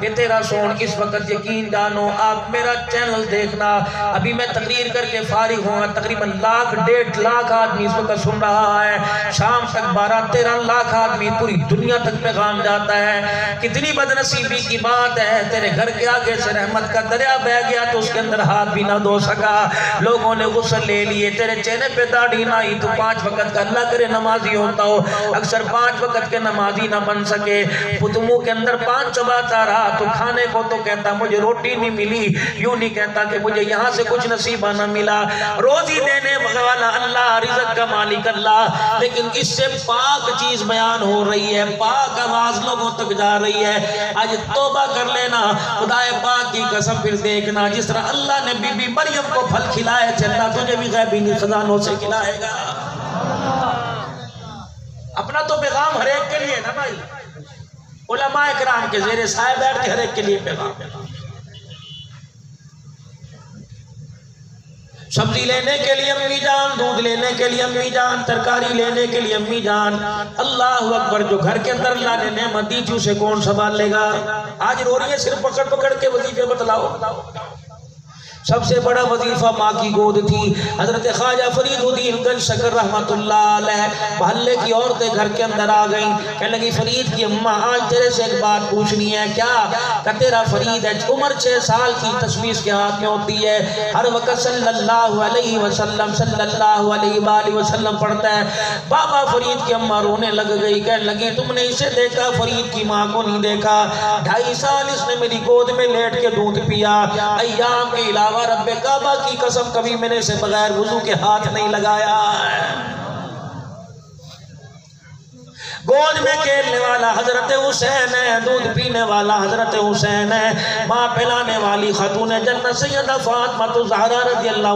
ये तेरा सोन, इस वक्त यकीन जानो, आप मेरा चैनल देखना। अभी मैं तकरीर करके फारिग हुआ तकरीबन लाख, डेढ़ लाख आदमी इस वक्त सुन रहा है। शाम तक बारह तेरह लाख आदमी पूरी दुनिया तक पैगाम जाता है। कितनी बदनसीबी की बात है। तेरे घर के आगे से रहमत का दरिया बह गया तो उसके अंदर हाथ भी ना धो सका। लोगों ने गुस्ल ले लिए। तेरे चेहरे पे दाढ़ी ना आई तो पाँच वक्त का अल्लाह करे नमाजी होता हो। अक्सर पाँच वक्त के नमाजी ना बन सके। पुतमू के अंदर पाँच चबाता रहा तो खाने को तो कहता, मुझे रोटी नहीं मिली। यूँ नहीं कहता कि मुझे यहाँ से कुछ नसीबा ना मिला। रोजी देने वाला अल्लाह, रिजक का मालिक अल्लाह। लेकिन इससे पाक चीज़ बयान हो रही है। पाक आवाज़ लोगों तक जा रही है। आज तोबा कर लेना। खुदाए पाक की कसम फिर देखना। जिस तरह अल्लाह ने बीबी मरियम को फल खिलाए, चंदा तुझे भी गैबी खजानों से खिलाएगा। अपना तो पैगाम हर एक के लिए ना भाई? उलमा कराम के जेरे साय बैठ के हर एक के लिए पैगाम। सब्ज़ी लेने के लिए अम्मी जान, दूध लेने के लिए अम्मी जान, तरकारी लेने के लिए अम्मी जान। अल्लाह अकबर जो घर के अंदर अल्लाह ने थी, उसे कौन संभाल लेगा आज रो रही है सिर्फ़ पकड़ पकड़ के वजीफे बतलाओ। सबसे बड़ा वजीफा माँ की गोद थी। हज़रत ख्वाजा फरीदुद्दीन गंज शकर रहमतुल्लाह की औरतें घर के अंदर आ गई। कहने लगी, फरीद की अम्मा, आज तेरे से एक बात पूछनी है, क्या? का तेरा फरीद है? उम्र छह साल की तस्वीर के हाथ में होती है। हर वक्त सल्लल्लाहु अलैहि वसल्लम, सल्लल्लाहु अलैहि वसल्लम पढ़ता है। बाबा फरीद की अम्मा रोने लग गई। कहने लगी, तुमने इसे देखा? फरीद की माँ को नहीं देखा? ढाई साल इसने मेरी गोद में लेट के दूध पिया। अयाम के अलावा अलावा रब काबा की कसम कभी मैंने से बगैर वज़ू के हाथ नहीं लगाया गोद में खेलने वाला हज़रत हुसैन है, दूध पीने वाला हज़रत हुसैन है। माँ पिलाने वाली खतून जन्नत सैयदा फातिमा तो जहरा रज़ी अल्लाह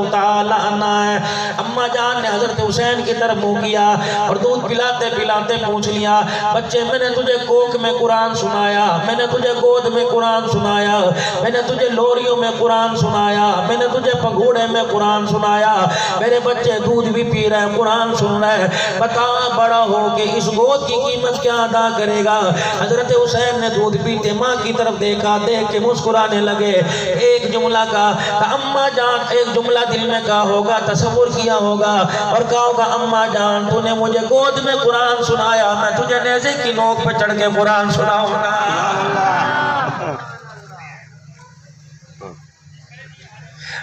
है। अम्मा जान ने हज़रत हुसैन की तरफ़ मुँह किया और दूध पिलाते पिलाते पूछ लिया, बच्चे, मैंने तुझे कोक में कुरान सुनाया, मैंने तुझे गोद में कुरान सुनाया, मैंने तुझे लोरियों में कुरान सुनाया, मैंने तुझे पगूड़े में कुरान सुनाया, मेरे बच्चे दूध भी पी रहे हैं, कुरान सुन रहे हैं। बता बड़ा हो के इस गोद की की कीमत क्या अदा करेगा? हज़रत हुसैन ने दूध पीते माँ की तरफ़ देखा, देख के मुस्कुराने लगे। एक जुमला का अम्मा जान, एक जुमला दिल में कहा होगा, तस्वुर किया होगा, और कहा होगा, अम्मा जान, तूने मुझे गोद में कुरान सुनाया, मैं तुझे नेजे की नोक पर चढ़ के कुरान सुनाऊँगा।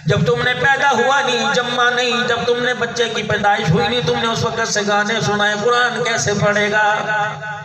जब तुमने पैदा हुआ नहीं जम्मा नहीं, जब तुमने बच्चे की पैदाइश हुई नहीं, तुमने उस वक्त से गाने सुनाए, कुरान कैसे पढ़ेगा?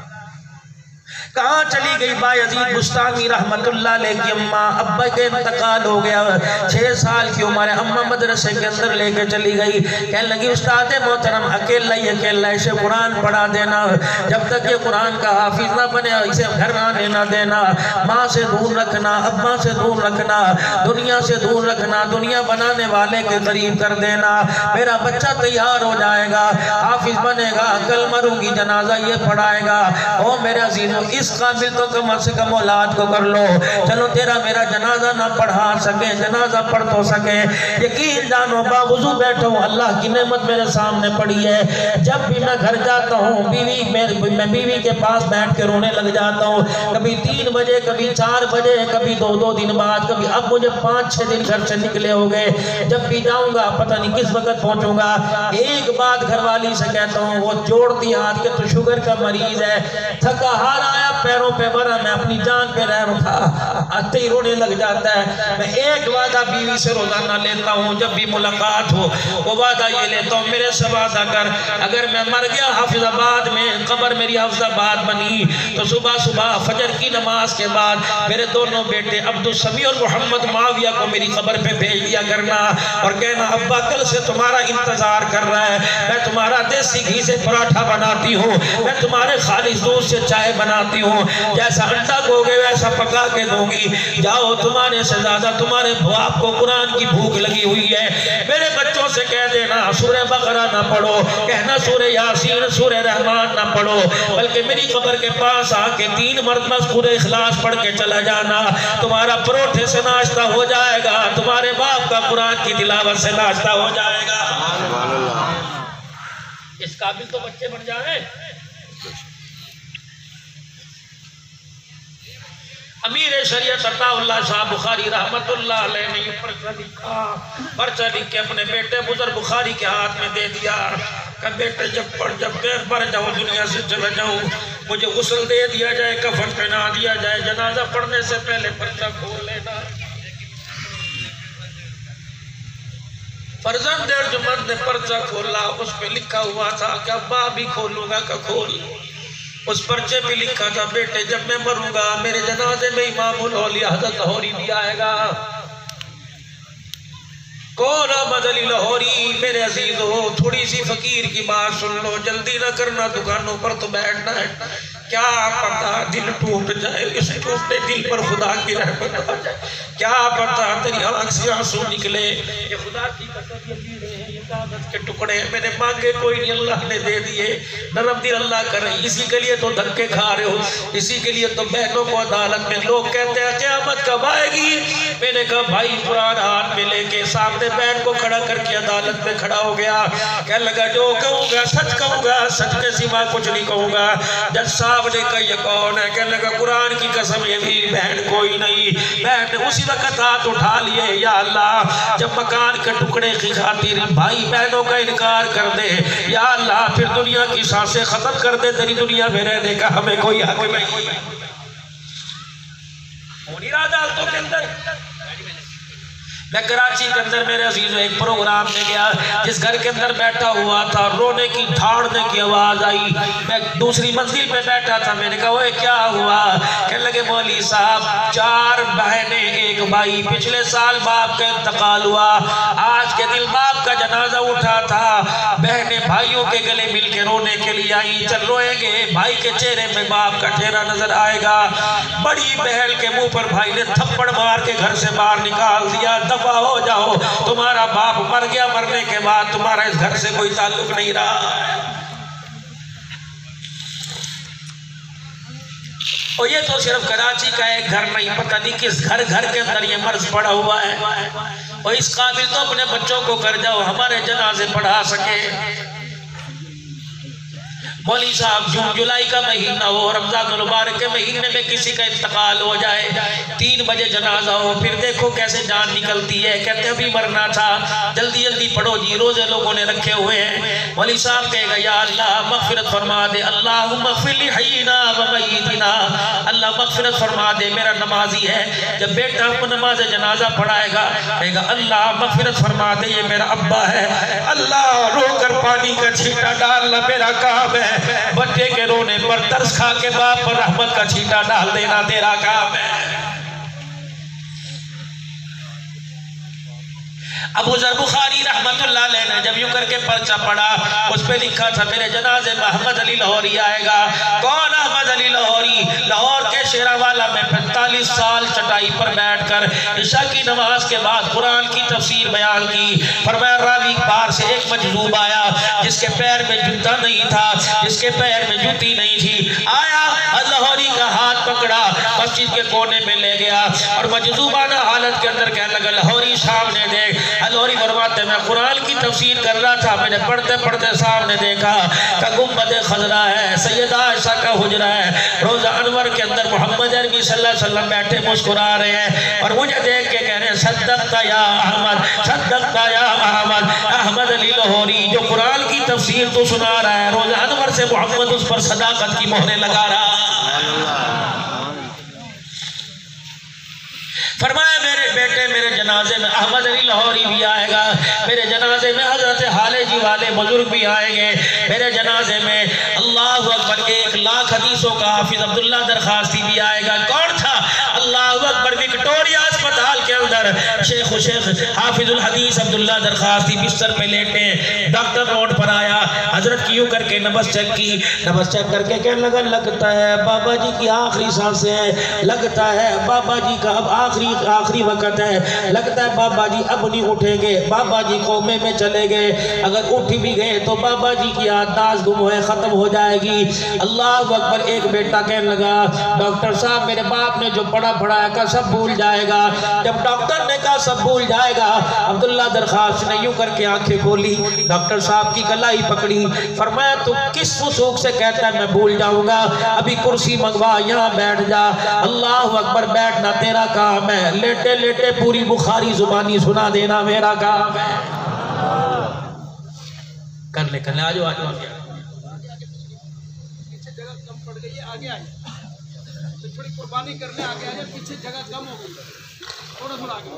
कहाँ चली गई बाजीद बुस्तानी रहमतुल्लाह की अम्मा? अब्बा के इंतकाल हो गया। छह साल की उम्र है। अम्मा मदरसे के अंदर लेके चली गई। कहने लगी, उस्ताद मोहतरम, अकेला ही अकेला इसे कुरान पढ़ा देना। जब तक ये कुरान का हाफिज ना बने, इसे घर ना देना। माँ से दूर रखना, अब्बा से दूर रखना। दुनिया से दूर रखना। दुनिया बनाने वाले के करीब कर देना। मेरा बच्चा तैयार हो जाएगा। हाफिज बनेगा कल मरूँगी, जनाजा ये पढ़ाएगा। ओ मेरा अजीजों, इस इस काबिल तो कम से कम औलाद को कर लो। चलो तेरा मेरा जनाजा ना पढ़ा सके, जनाजा पढ़ तो सके। यकीन जानो बावजू बैठो, अल्लाह की नेमत मेरे सामने पड़ी है। जब भी मैं घर जाता हूँ, बीवी मैं बीवी के पास बैठ के रोने लग जाता हूँ। कभी तीन बजे, कभी चार बजे, कभी दो दो दिन बाद, कभी अब मुझे पाँच छः दिन घर से निकले हो गए। जब भी जाऊँगा, पता नहीं किस वक्त पहुँचूँगा। एक बात घरवाली से कहता हूँ, वो जोड़ती हाथ के तो शुगर का मरीज़ है। थका हार आया पैरों पे भरा मैं अपनी जान पे रह उठा। आते ही रोने लग जाता है। मैं एक वादा बीवी से रोज़ाना लेता हूँ, जब भी मुलाकात हो, वो वादा ये लेता हूँ, मेरे से वादा कर। अगर मैं मर गया हाफिजाबाद में, कबर मेरी हाफिजाबाद बनी तो सुबह सुबह फजर की नमाज़ के बाद मेरे दोनों बेटे अब्दुल समी और मोहम्मद माविया को मेरी कबर पे भेज दिया करना और कहना, अब्बा, कल से तुम्हारा इंतज़ार कर रहा है। मैं तुम्हारा देसी घी से पराठा बनाती हूँ। मैं तुम्हारे खालिश दूध से चाय बनाती हूँ हूँ। जैसा अंडा दोगे वैसा पका के दूँगी। जाओ तुम्हारे से ज़्यादा तुम्हारे बाप को कुरान की भूख लगी हुई है। मेरे बच्चों से कह देना सूर्य बकरा ना पढ़ो। कहना सूर्य यासीन सूर्य रहमान ना पढ़ो। बल्कि मेरी कब्र के पास आके तीन मरतबा सूर्य इखलास पढ़ के चला जाना। तुम्हारा परोठे से नाश्ता हो जाएगा। तुम्हारे बाप का कुरान की तिलावत से नाश्ता हो जाएगा। इस काबिल तो बच्चे बन जाए। अमीर शरीयत अताउल्लाह साहब बुखारी अलैह ने ये पर्चा लिखा। पर्चा लिख के अपने बेटे बुज़ुर्ग बुखारी के हाथ में दे दिया। कि बेटे, जब पढ़, जब मैं मर जाऊँ, दुनिया से चला जाऊँ, मुझे गुस्ल दे दिया जाए, कफन पहना दिया जाए, जनाजा पढ़ने से पहले पर्चा खोल लेना। फर्जंद जुमन ने पर्चा खोला, उस पे लिखा हुआ था कि अब्बा भी खोलूँगा का खोल उस पर्चे पे लिखा था, बेटे, जब मैं मरूँगा, मेरे जनाजे में इमामुल औलिया हज़रत लाहौरी भी आएगा। कौन अहमद अली लाहौरी? मेरे अज़ीज़ हो थोड़ी सी फकीर की बात सुन लो, जल्दी ना करना दुकानों पर तो बैठना है। क्या पता दिल टूट जाए, इस टूटने दिल पर खुदा की रहमत आ जाए। क्या पता तेरी आँख से आँसू निकले। ये खुदा की कसम ये कागज़ के टुकड़े मैंने मांगे, कोई नहीं, अल्लाह ने दे दिए। नरम दिल अल्लाह करे। इसी के लिए तो धक्के खा रहे हो। इसी के लिए तो बहनों को अदालत में लोग कहते हैं, क्यामत कब आएगी? मैंने कहा, भाई, पुरान हाथ में लेके सामने बहन को खड़ा करके अदालत में खड़ा हो गया। कह लगा, जो कहूँगा, सच कहूँगा, सच के सिवा कुछ नहीं कहूँगा। जज साहब ने कहा कौन है? कह लगा, कुरान की कसम, ये भी बहन कोई नहीं। बहन उसी वक्त हाथ उठा लिए, या अल्लाह, जब मकान के टुकड़े की खातिर, भाई बहनों का इनकार कर दे। या अल्लाह, फिर दुनिया की साँसें खत्म कर दे। तेरी दुनिया में रहने का हमें कोई हक नहीं। के अंदर। मैं कराची के अंदर मेरे अज़ीज़ एक प्रोग्राम में गया, जिस घर के अंदर बैठा हुआ था, रोने की, ठाड़ने की आवाज़ आई। मैं दूसरी मंजिल पे बैठा था, मैंने कहा, ओए, क्या हुआ? कहने लगे, मौली साहब, चार बहनें, एक भाई, पिछले साल बाप का इंतकाल हुआ। आज के दिन बाप का जनाजा उठा था। बहनें भाइयों के गले मिल के रोने के लिए आई। चल रोएँगे, भाई के चेहरे पे बाप का चेहरा नज़र आएगा। बड़ी बहन के मुँह पर भाई ने थप्पड़ मार के घर से बाहर निकाल दिया। दफ़ा हो जाओ। तुम्हारा बाप मर गया, मरने के बाद तुम्हारा इस घर से कोई ताल्लुक नहीं रहा। और ये तो सिर्फ़ कराची का एक घर नहीं, पता नहीं किस घर घर के अंदर ये मर्ज पड़ा हुआ है। और इस काबिल तो अपने बच्चों को कर जाओ, हमारे जनाजे पढ़ा सके। मौली साहब, जून, जुलाई का महीना हो, रमज़ान मुबारक के महीने में किसी का इंतकाल हो जाए, तीन बजे जनाजा हो, फिर देखो कैसे जान निकलती है। कहते अभी मरना था, जल्दी जल्दी पढ़ो जी, रोज़े लोगों ने रखे हुए हैं। मौली साहब कहेगा, या अल्लाह, मगफिरत फरमा दे अल्लाह वमयीतना अल्लाह, मगफिरत फरमा दे, मेरा नमाजी है। जब बेटा आपको नमाज़ जनाजा पढ़ाएगा, कहेगा, अल्लाह, मगफिरत फरमा दे, ये मेरा अब्बा है। अल्लाह, रोकर पानी का छीटा डालना मेरा काम है। बच्चे के रोने पर तरस खा के बाप पर रहमत का छीटा डाल देना तेरा काम है। अबू जर बुखारी रहमतुल्लाह ने जब यूँ करके पर्चा पढ़ा उस पर लिखा था, मेरे जनाजे में अहमद अली लाहौरी आएगा। कौन पैंतालीस साल चटाई पर बैठकर ईशा की नमाज़ के बाद कुरान की तफसीर बयान की। फरमाया, रावी पार से एक मजलूब आया, जिसके पैर में जूता नहीं था, जिसके पैर में जूती नहीं थी। आया लाहौरी का हाथ पकड़ा, मस्जिद के कोने में ले गया और मजलूबाना हालत के अंदर कहने लगा, लाहौरी सामने देख। हलोरी फरमाते, मैं कुरान की तफसीर कर रहा था, मैंने पढ़ते पढ़ते सामने देखा, का गुंबद खजरा है, सैयदा आयशा का हुजरा है। रोज़ा अनवर के अंदर मोहम्मद अरबी अलैहि वसल्लम बैठे, मुस्कुरा रहे हैं और मुझे देख के कह रहे हैं सद्दकता या अहमद सद्दकता या अहमद अहमद अली लाहौरी, जो कुरान की तफसीर तो सुना रहा है, रोज़ अनवर से मोहम्मद उस पर सदाकत की मोहरें लगा रहा। फरमाया, मेरे बेटे, मेरे जनाजे में अहमद अली लाहौरी भी आएगा, मेरे जनाजे में हज़रत हाले जी वाले बुज़ुर्ग भी आएँगे, मेरे जनाजे में अल्लाह अकबर एक लाख हदीसों का हाफिज अब्दुल्ला दरखास्ती भी आएगा। कौन था? अल्लाह अकबर, विक्टोरिया अस्पताल के अंदर शेख शेख हाफिजुल हदीस अब्दुल्ला दरखास्ती बिस्तर पे लेटे, डॉक्टर रोड पर आया, हज़रत की यूँ करके नबस चेक की, नबस चेक करके कहने लगा, लगता है बाबा जी की आखिरी साँसें हैं, लगता है बाबा जी का अब आखिरी आखिरी वक्त है, लगता है बाबा जी अब नहीं उठेंगे, बाबा जी कोमे में चले गए, अगर उठ भी गए तो बाबा जी की याददाश्त गुम हुए ख़त्म हो जाएगी। अल्लाह अकबर एक बेटा कहने लगा, डॉक्टर साहब मेरे बाप ने जो पढ़ा पढ़ाया का सब भूल जाएगा जब डॉक्टर ने कहा, सब भूल जाएगा। अब्दुल्ला दरखास्त ने यूँ करके आँखें खोली। डॉक्टर साहब की गलाई पकड़ी। फरमाया, तू किस वसूख से कहता है, मैं भूल जाऊँगा? अभी कुर्सी मंगवा, यहाँ बैठ जा। अल्लाह अकबर, बैठना तेरा काम है। लेटे लेटे, पूरी बुखारी जुबानी सुना देना मेरा काम कर ले कर ले आज आज आगे आए तो थोड़ी कुर्बानी करने आगे आए पीछे जगह कम हो गई। थोड़ा थोड़ा आगे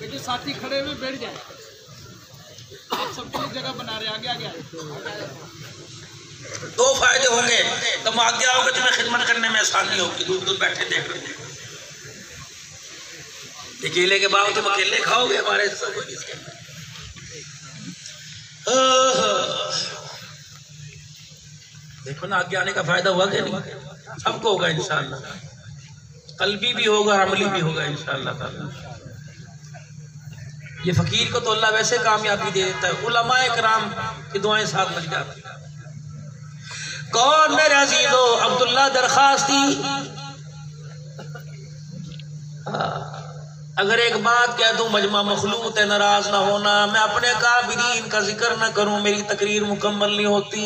देखिए साथी खड़े हुए बैठ जाए। आप सबके लिए जगह बना रहे, आगे आगे आए दो फ़ायदे होंगे। तुम आगे आओगे तुम्हें खिदमत करने में, आसानी होगी। दूर दूर बैठे देख रहे अकेले के बाद तुम अकेले खाओगे हमारे सब इसके। देखो ना आगे आने का फ़ायदा हुआ कि नहीं? सबको होगा इंशाल्लाह। कल्बी भी होगा अमली भी होगा इंशाल्लाह ये फकीर को तो अल्लाह वैसे कामयाबी दे देता है। उलमाए कराम की दुआएँ साथ लग जाती कौन मेरे अजीजो? अब्दुल्ला दरखास्ती हाँ, अगर एक बात कह दूँ मजमा मखलूत है नाराज़ ना होना। मैं अपने काबिरीन का ज़िक्र ना करूँ मेरी तकरीर मुकम्मल नहीं होती।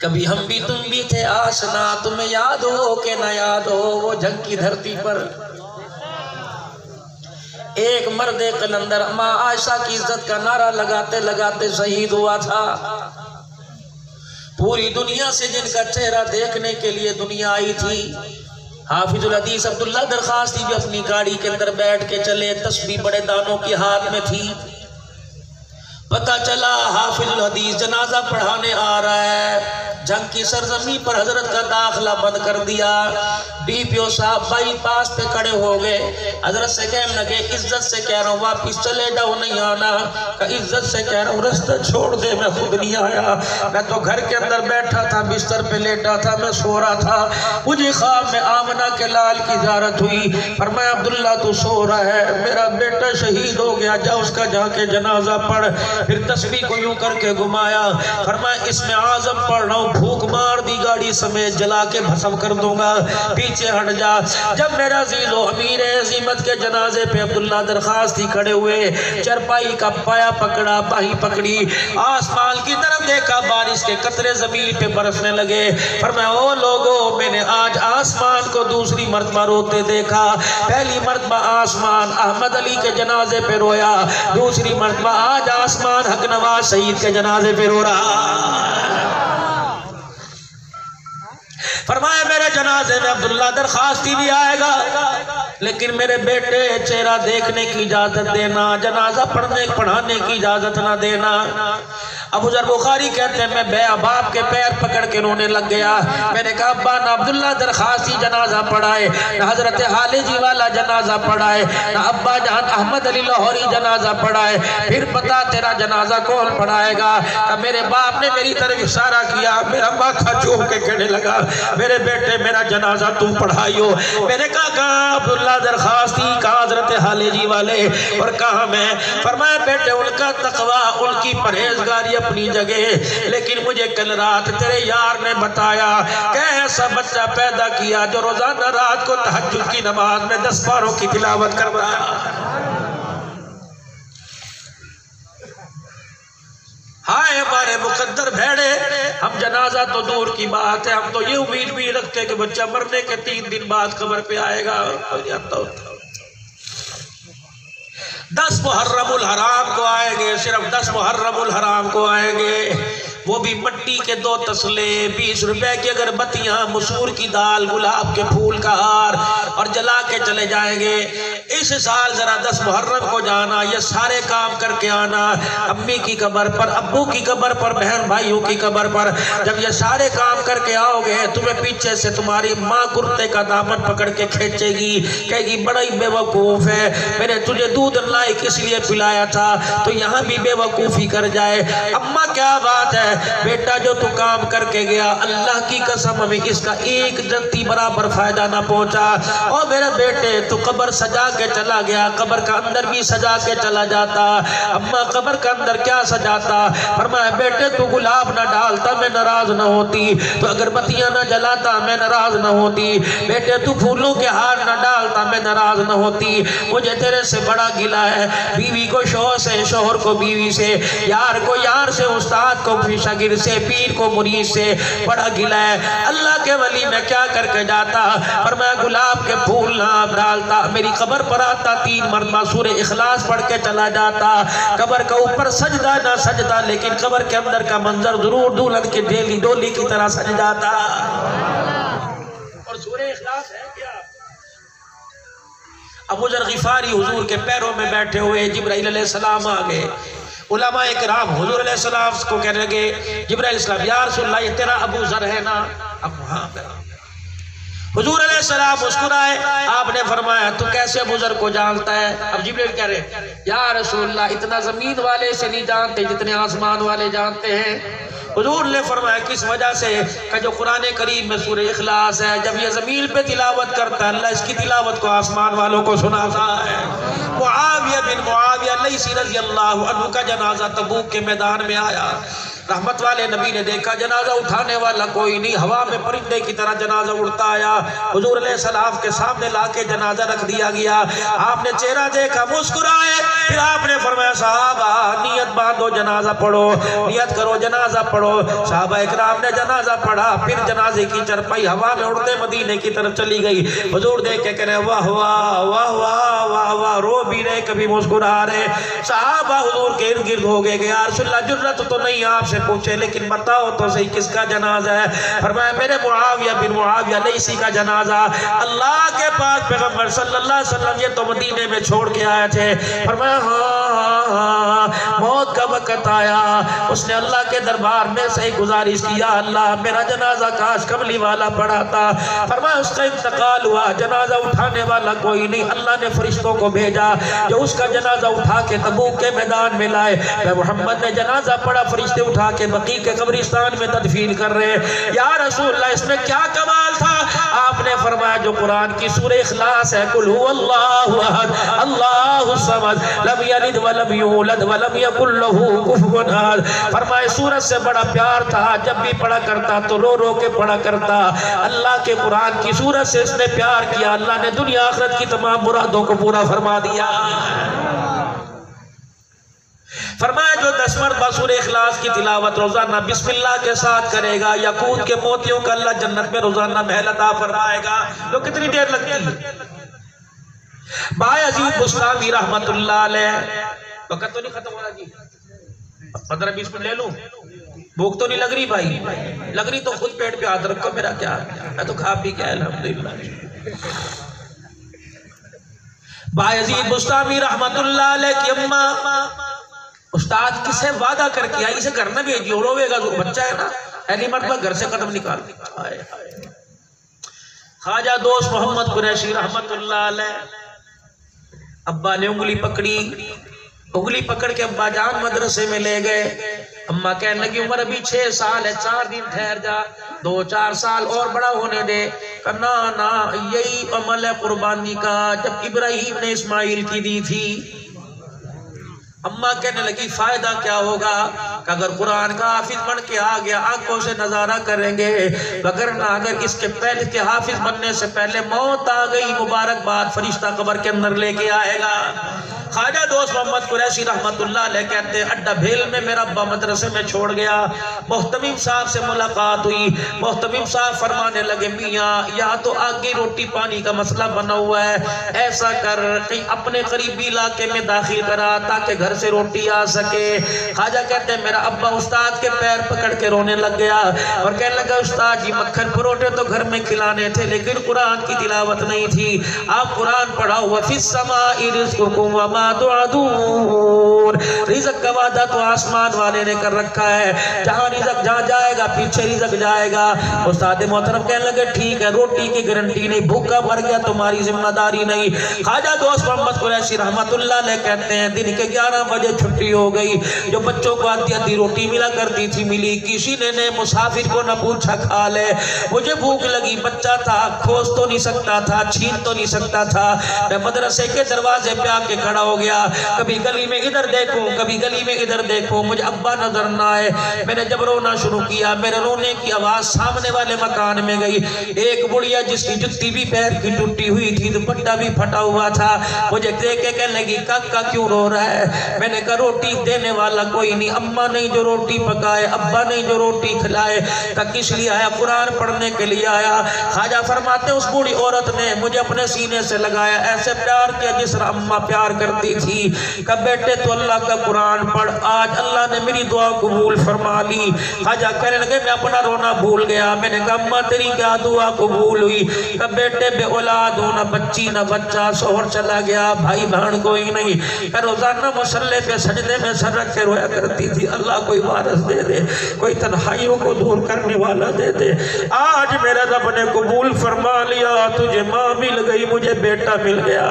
कभी हम भी तुम भी थे आसना तुम्हें याद हो के ना याद हो वो जंग की धरती पर। एक मर्द कलंदर माँ आयशा की इज़्ज़त का नारा लगाते लगाते शहीद हुआ था। पूरी दुनिया से जिनका चेहरा देखने के लिए दुनिया आई थी, हाफिजुल हदीस अब्दुल्ला दरखास्ती भी अपनी गाड़ी के अंदर बैठ के चले, तस्वीर बड़े दानों के हाथ में थी। पता चला हाफिज हदीस जनाजा पढ़ाने आ रहा है। जंग की सरजमी पर हज़रत का दाखला बंद कर दिया। डीपीओ साहब बाईपास पे खड़े हो गए। हज़रत से कहने लगे, इज़्ज़त से कह रहा हूँ, वापिस चले जाओ, नहीं आना। का इज़्ज़त से कह रहा हूँ, रास्ता छोड़ दे, मैं खुद नहीं आया। मैं तो घर के अंदर बैठा था, बिस्तर पे लेटा था, मैं सो रहा था। मुझे ख्वाब में आमना के लाल की जारत हुई। पर मैं अब्दुल्ला, तू सो रहा है। मेरा बेटा शहीद हो गया, जा उसका जाके जनाजा पढ़। फिर तस्वीर को यूँ करके घुमाया। फरमाया, इसमें आज़म पढ़ रहा हूँ भूख मार दी गाड़ी समेत जला के भसम कर दूँगा। पीछे हट जा। जब मेरा जीजो अमीर अजीमत के जनाजे पे अब्दुल्ला दरखास्ती खड़े हुए। चरपाई का पाया पकड़ा पाही पकड़ी। आसमान की तरफ़ देखा, बारिश के कतरे ज़मीन पे बरसने लगे। पर मैं, ओ लोगो, मैंने आज आसमान को दूसरी मरतबा रोते देखा। पहली मरतबा आसमान अहमद अली के जनाजे पे रोया। दूसरी मरतबा आज आसमान हक नवाज़ शहीद के जनाजे पे रो रहा। फरमाया, मेरे जनाजे में अब्दुल्ला दरखास्ती भी आएगा, लेकिन मेरे बेटे, चेहरा देखने की इजाज़त देना, जनाजा पढ़ने, पढ़ाने की इजाज़त ना देना। अबू जर बुखारी कहते हैं, मैं बे बाप के पैर पकड़ के रोने लग गया। मैंने कहा, अब्बा, ना अब्दुल्ला दरखास्ती जनाजा पढ़ाए, ना हज़रत हाले जी वाला जनाजा पढ़ाए, ना अब्बा जहान अहमद अली लाहौरी जनाजा पढ़ाए, फिर पता तेरा जनाजा कौन पढ़ाएगा? मेरे बाप ने मेरी तरफ़ इशारा किया, मेरा माथा चूम के कहने लगा मेरे बेटे, मेरा जनाजा तू पढ़ाइयो। मैंने कहा कहा अब्दुल्ला दरखास्ती कहा हज़रत हाले जी वाले? और कहा मैं फरमाया बेटे, उनका तकवा, उनकी परहेजगारी अपनी जगह। लेकिन मुझे कल रात तेरे यार ने बताया, कैसा बच्चा पैदा किया जो रोज़ाना रात को तहज्जुद की नमाज़ में दस बारों की तिलावत कर हाय हमारे मुकद्दर भेड़े, हम जनाजा तो दूर की बात है, हम तो ये उम्मीद भी रखते हैं कि बच्चा मरने के तीन दिन बाद खबर पे आएगा। दस मुहर्रमुल हराम को आएँगे, सिर्फ़ दस मुहर्रमुल हराम को आएँगे। वो भी मट्टी के दो तसले, बीस रुपए की अगरबत्तियाँ मसूर की दाल, गुलाब के फूल का हार और जला के चले जाएँगे। इस साल जरा दस मुहर्रम को जाना, ये सारे काम करके आना। अम्मी की कब्र पर, अब्बू की कब्र पर, बहन भाइयों की कब्र पर। जब ये सारे काम करके आओगे, तुम्हें पीछे से तुम्हारी माँ कुर्ते का दामन पकड़ के खींचेगी, कहेगी, बड़ा ही बेवकूफ़ है। मैंने तुझे दूध लाइक इसलिए पिलाया था? तो यहाँ भी बेवकूफ़ी कर जाए। अम्मा, क्या बात है? बेटा, जो तू काम करके गया, अल्लाह की कसम, हमें इसका एक जंती बराबर फ़ायदा ना पहुँचा। और मेरे बेटे, तू कब्र सजा के चला गया, कब्र का अंदर भी सजा के चला जाता। अम्मा, कब्र का अंदर क्या सजाता? फरमाया, बेटे, तू गुलाब ना डालता, मैं नाराज़ ना होती। तो अगरबत्तियाँ ना जलाता, मैं नाराज़ ना होती। बेटे, तू फूलों के हार ना डालता, मैं नाराज़ ना होती। मुझे तेरे से बड़ा गिला है, बीवी को शोहर से, शोहर को बीवी से, यार को यार से, उस्ताद को शागिर से, पीर को मुरीद से बड़ा गिला है। अल्लाह के वली में क्या करके जाता? पर मैं गुलाब के फूल ना डालता। मेरी कब्र पर आता, तीन मरतबा सूर्य इखलास पढ़ के चला जाता। कब्र का ऊपर सजदा ना सजदा, लेकिन कब्र के अंदर का मंजर ज़रूर दुल्हन के डेली डोली की तरह सज जाता। और सूर्य इखलास है क्या? अबू जर गिफारी हुजूर के पैरों में बैठे हुए जिब्राइल सलाम आ गए। उलमा कराम हुजूर को कहने लगे, जिब्राइल सलाम या ये तेरा अबू जर है ना? अब हाँ मेरा हुजूर सलाम मुस्कुराए, आपने फरमाया, तू कैसे बुजुर को जानता है? अब जिब्राइल कह रहे या रसूलल्लाह, इतना ज़मीन वाले से नहीं जानते जितने आसमान वाले जानते हैं। हुजूर ने फरमाया, किस वजह से? का जो कुरान करीम में सूर्य इखलास है, जब ये ज़मीन पे तिलावत करता है, अल्लाह इसकी तिलावत को आसमान वालों को सुनाता है। मुआविया बिन मुआविया लईसी रज़ी अल्लाह अनु का जनाजा तबूक के मैदान में आया। रहमत वाले नबी ने देखा, जनाजा उठाने वाला कोई नहीं। हवा में परिंदे की तरह जनाजा उड़ता आया। हुजूर सलाम के सामने लाके जनाजा रख दिया गया। आपने चेहरा देखा, मुस्कुराए। फिर आपने फरमाया, साहबा, नियत बांधो, जनाजा पढ़ो। नियत करो, जनाजा पढ़ो। साहबा इकराम ने जनाजा पढ़ा। फिर जनाजे की चरपाई हवा में उड़ते मदीने की तरफ़ चली गई। हुजूर देख के कह वाह वाह वाह वाह वाह वाह, रो भी रहे, कभी मुस्कुरा रहे। साहबा हुजूर के इर्द गिर्द हो गए कि, यार जुर्रत तो नहीं, आपसे से पूछे, लेकिन बताओ तो सही किसका जनाजा है? फरमाया, मेरे मुआविया बिन मुआविया लईसी का जनाजा। अल्लाह के पास सल्लल्लाहु अलैहि वसल्लम ये तो मदीने में छोड़ के आए थे। फरमाया हाँ हाँ हाँ मौत का वक्त आया। उसने अल्लाह के दरबार में सही गुजारिश किया अल्लाह, मेरा जनाजा काश कमली वाला पड़ा था। फरमाया, उसका इंतकाल हुआ, जनाजा उठाने वाला कोई नहीं, अल्लाह ने फरिश्तों को भेजा, जो उसका जनाजा उठा के तबूक के मैदान में लाए। मोहम्मद ने जनाजा पड़ा, फरिश्ते उठा उठा के बकी के कब्रिस्तान में तदफीन कर रहे हैं। या रसूल इसमें क्या कमाल था? आपने फरमाया, जो कुरान की सूरह इखलास है, कुल अल्लाहु अल्लाहु फरमाए सूरत से बड़ा प्यार था, जब भी पढ़ा करता तो रो रो के पढ़ा करता। अल्लाह के कुरान की सूरत से इसने प्यार किया। अल्लाह ने दुनिया आखिरत की तमाम मुरादों को पूरा फरमा दिया। फरमाया, जो दस मर्द बसूर इखलास की तिलावत रोज़ाना बिस्मिल्लाह के साथ करेगा यकूत के मोतियों का अल्लाह जन्नत में रोज़ाना महल अता फरमाएगा तो कितनी देर लगती है? बाय अजीब रहमतुल्लाह अलैह। वक्त तो नहीं खत्म हो रहा जी। पंद्रह बीस मिनट ले लूँ? भूख तो नहीं लग रही भाई। लग रही तो खुद पेट पे हाथ रखो, मेरा क्या मैं तो खा पी के अल्हम्दुलिल्लाह। बाय अजीब रहमतुल्लाह अलैह की अम्मा। उस्ताद किसे वादा करके आई? इसे घर में भेजियो रोवेगा जो बच्चा है ना, पहली मरतबा घर से कदम निकाल। खाजा दोस्त मोहम्मद कुरैशी रहमतुल्लाह अब्बा ने उंगली पकड़ी। उंगली पकड़ के अब्बा जान मदरसे में ले गए। अम्मा कहने लगी, उम्र अभी छह साल है, चार दिन ठहर जा। दो, चार साल और बड़ा होने दे। ना ना, यही अमल है कुर्बानी का। जब इब्राहिम ने इस्माइल की दी थी अम्मा कहने लगी, फ़ायदा क्या होगा? अगर कुरान का हाफिज बन के आ गया, आँखों से नज़ारा करेंगे अगर ना अगर इसके पहले के हाफिज बनने से पहले मौत आ गई, मुबारकबाद, फरिश्ता कबर के अंदर लेके आएगा। खाजा दोस्त मोहम्मद कुरैशी अलैह कहते हैं, अड्डा भेल में मेरा अब्बा मदरसे में छोड़ गया। मोहतमीम साहब से मुलाकात हुई। मोहतमीम साहब फरमाने लगे, मियाँ, यहाँ तो आगे रोटी पानी का मसला बना हुआ है। ऐसा कर, कहीं अपने करीबी इलाके में दाखिल करा ताकि घर से रोटी आ सके। खाजा कहते मेरा अब्बा उस्ताद के पैर पकड़ के रोने लग गया। और कहने लगा, उस्ताद जी, मक्खन परोठे तो घर में खिलाने थे, लेकिन कुरान की तिलावत नहीं थी। आप कुरान पढ़ाओ वफिस समा रिज़्कुकुम वमा तुअदून रिज़्क का वादा तो आसमान वाले ने कर रखा है। जहाँ रिज़्क जहाँ जाएगा पीछे रिज़्क जाएगा। उस्ताद मोहतरम कहने लगे ठीक है रोटी की गारंटी नहीं भूखा मर गया तुम्हारी ज़िम्मेदारी नहीं। खाजा दोस्त मोहम्मद कुरैशी रहमतुल्लाह अलैह कहते हैं दिन के 11 बजे छुट्टी हो गई। जो बच्चों को आती आती रोटी मिला करती थी मिली। किसी ने, ने मुसाफिर को न पूछा खा ले। मुझे भूख लगी बच्चा था खोज तो नहीं सकता था छीन तो नहीं सकता था। मैं मदरसे के दरवाजे पे आके खड़ा हो गया। कभी गली में इधर देखूँ, कभी गली में इधर देखूँ। मुझे अब्बा नज़र ना आए। मैंने जब रोना शुरू किया, मेरे रोने की आवाज़ सामने वाले मकान में गई। एक बुढ़िया जिसकी जुत्ती भी पैर की टूटी हुई थी, दुपट्टा भी फटा हुआ था। मुझे देख के कहने लगी, काका क्यों रो रहा है? मैंने कहा, रोटी देने वाला कोई नहीं। अम्मा नहीं जो रोटी पकाए, अब्बा नहीं जो रोटी खिलाए। का किस लिए आया? कुरान पढ़ने के लिए आया। खाजा फरमाते, उस बूढ़ी औरत ने मुझे अपने सीने से लगाया। ऐसे प्यार किया जिस अम्मा प्यार करती थी। कब बेटे तो अल्लाह का कुरान पढ़। आज अल्लाह ने मेरी दुआ कबूल फरमा ली। खाजा कहने लगे, मैं अपना रोना भूल गया। मैंने कहा, अम्मा, तेरी क्या दुआ कबूल हुई? कब बेटे, बे औलाद हो ना बच्ची, ना बच्चा, शोहर चला गया। भाई बहन कोई नहीं। रोज़ाना मुसल्ले पे, सजदे में सर रख के रोया करती थी। अल्लाह कोई वारस दे दे, कोई तन्हाइयों को दूर करने वाला दे दे। आज मेरा रब ने कबूल फरमा लिया। तुझे माँ मिल गई, मुझे बेटा मिल गया।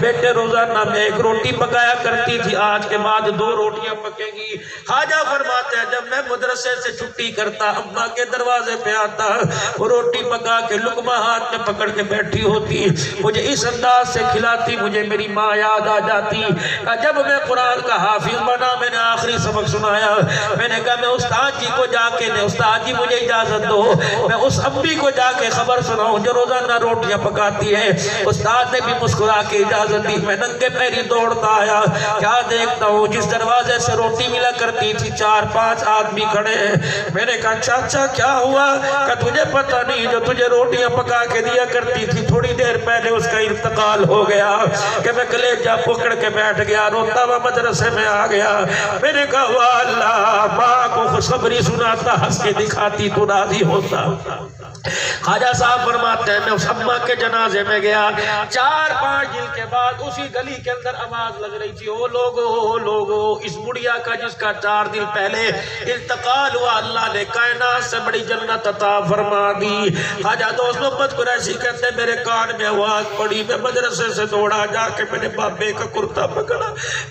बेटे, रोज़ाना मैं एक रोटी पकाया करती थी, आज के बाद दो रोटियाँ पकेगी। खाजा फरमाते हैं, जब मैं मदरसे से छुट्टी करता, अम्मा के दरवाजे पे आता, वो रोटी पका के लुकमा हाथ में पकड़ के बैठी होती। मुझे इस अंदाज से खिलाती, मुझे मेरी माँ याद आ जाती। जब मैं कुरान का हाफिज बना, मैंने आखिरी सबक सुनाया। मैंने कहा, मैं उस्ताद जी को जाके ने उस्ताद जी मुझे इजाज़त दो। मैं उस अम्मी को जाके खबर सुनाऊं, जो रोज़ाना रोटियाँ पकाती है। उस्ताद ने भी मुस्कुरा के इजाज़त दी। मैं नंगे पैरी दौड़ता आया। क्या देखता हूँ? जिस दरवाजे से रोटी मिला करती थी, चार पाँच आदमी खड़े हैं। मैंने कहा, चाचा, क्या हुआ? का तुझे पता नहीं, जो तुझे रोटियाँ पका के दिया करती थी, थोड़ी देर पहले उसका इंतकाल हो गया। कि मैं कलेजा पकड़ के बैठ गया रोता हुआ मदरसे में आ गया। मैंने कहा अल्लाह, माँ को खुशखबरी सुनाता, हंस के दिखाती तो राज़ी होता। खाजा साहब फरमाते हैं, मैं उस अम्मा के जनाजे में गया। चार पाँच दिन के बाद उसी गली के अंदर आवाज़ लग रही थी, ओ लोगो ओ लोगो, इस बुढ़िया का जिसका चार दिन पहले इंतकाल हुआ, अल्लाह ने कायनात से बड़ी जन्नत अता फरमा दी। खाजा दोस्त मोहम्मद कुरैशी कहते मेरे कान में आवाज़ पड़ी, मैं मदरसे से दौड़ा, जाके मैंने बाबे का कुर्ता पकड़ा,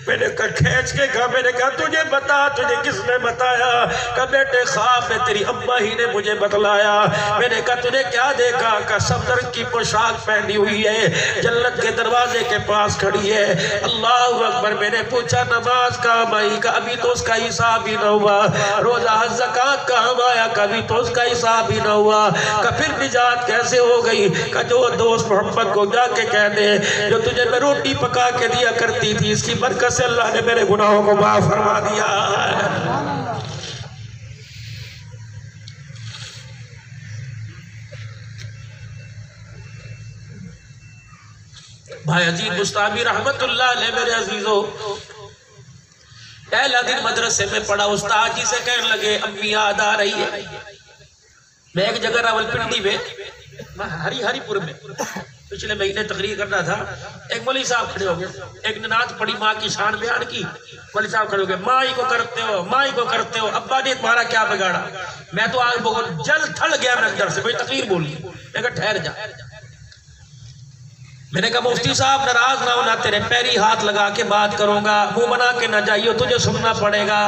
मैंने कहा, खींच के कहा मैंने कहा, तुझे बता, तुझे किसने बताया? कहा, बेटे, ख्वाब में तेरी अम्मा ही ने मुझे बतलाया। मैंने कहा तुझे क्या देखा? का सफदर की पोशाक पहनी हुई है। जन्नत के दरवाजे के पास खड़ी है। अल्लाह अकबर, मैंने पूछा, नमाज़ का भाई का अभी तो उसका हिसाब ही न हुआ। रोजा, जक़ात कहाँ आया? कभी तो उसका हिसाब ही न हुआ। का फिर निजात कैसे हो गई? का जो दोस्त मोहम्मद को जाके कह दे जो तुझे मैं रोटी पका के दिया करती थी, इसकी बरकत से अल्लाह ने मेरे गुनाहों को माफ़ फरमा दिया। भाई अजीब मुस्ताबी अलैह मेरे अजीजों, पहला दिन मदरसे में पढ़ा, उस्ताद जी से कहने लगे, अम्मी याद आ रही है। मैं एक जगह रावलपिंडी में हरी हरीपुर में, पिछले महीने तकरीर करना था, एक मौली साहब खड़े हो गए। एक नाथ पड़ी माँ की शान बयान की। मौली साहब खड़े हो गए, माँ को करते हो, माँ को करते हो, अब्बा ने तुम्हारा क्या बिगाड़ा। मैं तो आग बहुत जल थल गया मैं अंदर से, कोई तकरीर बोली मैं ठहर जा। मैंने कहा, मुफ्ती साहब, नाराज़ ना होना, तेरे पैरी हाथ लगा के बात करूँगा। मुँह बना के ना जाइयो, तुझे सुनना पड़ेगा।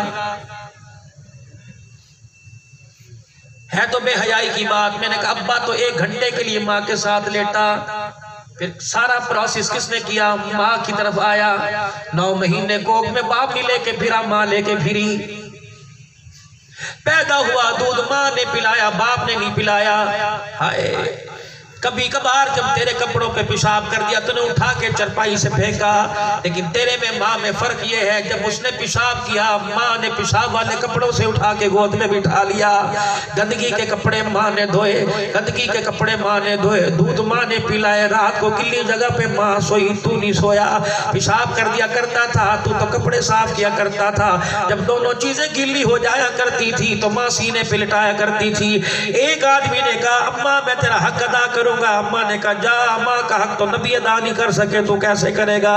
है तो बेहयाई की बात। मैंने कहा, अब्बा तो एक घंटे के लिए माँ के साथ लेटा। फिर सारा प्रोसेस किसने किया? माँ की तरफ़ आया। नौ महीने कोक में बाप नहीं लेके फिरा, माँ लेके फिरी। पैदा हुआ दूध, माँ ने पिलाया, बाप ने नहीं पिलाया। हाय। कभी कभार जब तेरे कपड़ों पे पेशाब कर दिया, तूने उठा के चरपाई से फेंका। लेकिन तेरे में, माँ में फ़र्क ये है, जब उसने पेशाब किया, माँ ने पेशाब वाले कपड़ों से उठा के गोद में बिठा लिया। गंदगी के कपड़े माँ ने धोए, गंदगी के कपड़े माँ ने धोए। दूध माँ ने पिलाए रात को गिल्ली जगह पे माँ सोई, तू नहीं सोया। पेशाब कर दिया करता था, तू तो कपड़े साफ़ किया करता था। जब दोनों चीज़ें गिल्ली हो जाया करती थी तो माँ सीने पे लिटाया करती थी। एक आदमी ने कहा, अम्मा, मैं तेरा हक अदा करूँगा, अम्मा ने कहा, जा, अम्मा, का हक तो नबी अदा नहीं कर सके, तू कैसे करेगा?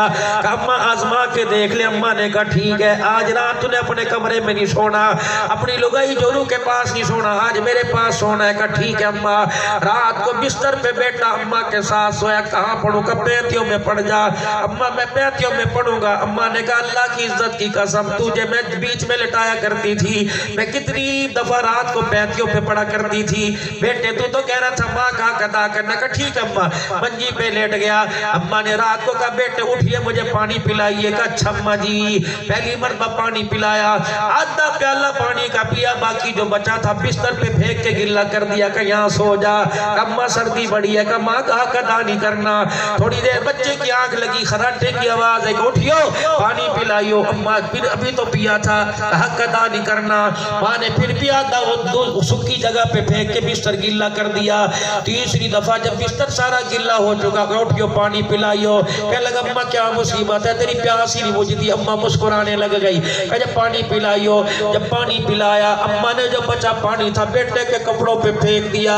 अम्मा, आजमा के देख ले। अम्मा ने कहा, ठीक है, आज रात तूने अपने कमरे में नहीं सोना, अपनी लुगाई जोरू के पास नहीं सोना, आज मेरे पास सोना है। कहा, ठीक है, अम्मा, रात को बिस्तर पे बैठा, अम्मा के साथ सोया, कहाँ पढ़ू? का पैतियों में पड़ जा? अम्मा, मैं पैतियों में पढ़ूँगा। अम्मा ने कहा, अल्लाह की इज़्ज़त की कसम, तुझे मैं बीच में लिटाया करती थी, मैं कितनी दफ़ा रात को पैतियों पे पड़ा करती थी। बेटे, तू तो कह रहा था, माँ का कदा करना का ठीक अम्मा मंजी पे लेट गया। अम्मा ने रात को कहा, बेटे, उठिए, मुझे पानी पिलाइए। का अम्मा जी, पहली मरतबा पानी पिलाया। आधा प्याला पानी का पिया, बाकी जो बचा था, बिस्तर पे फेंक के गिल्ला कर दिया। कि यहाँ सो जा। अम्मा, सर्दी बड़ी है। का माँ का हक अदा नहीं करना। थोड़ी देर बच्चे की आँख लगी, खराटे की आवाज़ है उठियो, पानी पिलाइयो। अम्मा, फिर अभी तो पिया था हक अदा नहीं करना। माँ ने फिर पिया था वो सुखी जगह पे फेंक के बिस्तर गिल्ला कर दिया। तीसरी दफ़ा जब बिस्तर सारा गिल्ला हो चुका उठियो, पानी पिलाइयो। कह लगा, अम्मा, क्या मुसीबत है? तेरी प्यास ही नहीं बुझती अम्मा मुस्कुराने लग गई। कहा, जब पानी पिलाइयो, जब पानी पिलाया, अम्मा ने जो बचा पानी था, बेटे के कपड़ों पे फेंक दिया।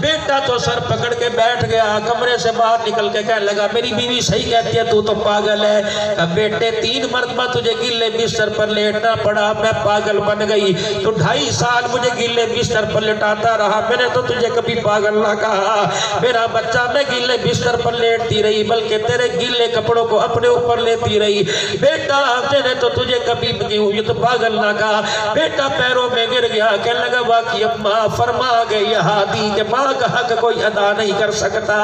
बेटा तो सर पकड़ के बैठ गया, कमरे से बाहर निकल के कहने लगा, मेरी बीवी सही कहती है, तू तो पागल है। बेटे, तीन मरतबा तुझे गिल्ले बिस्तर पर लेटना पड़ा, मैं पागल बन गई। तो ढाई साल मुझे गिल्ले बिस्तर पर लेटाता रहा, मैंने तो तुझे कभी पागल ना कहा। मेरा बच्चा मैं गिल्ले बिस्तर पर लेटती रही, बल्कि तेरे गीले कपड़ों को अपने ऊपर लेती रही। बेटा, तेरे तो तुझे कभी ये तो पागल ना कहा बेटा, पैरों में गिर गया, कहने लगा, वाकई अम्मा, फरमा गई हादी के माँ का हक कोई अदा नहीं कर सकता।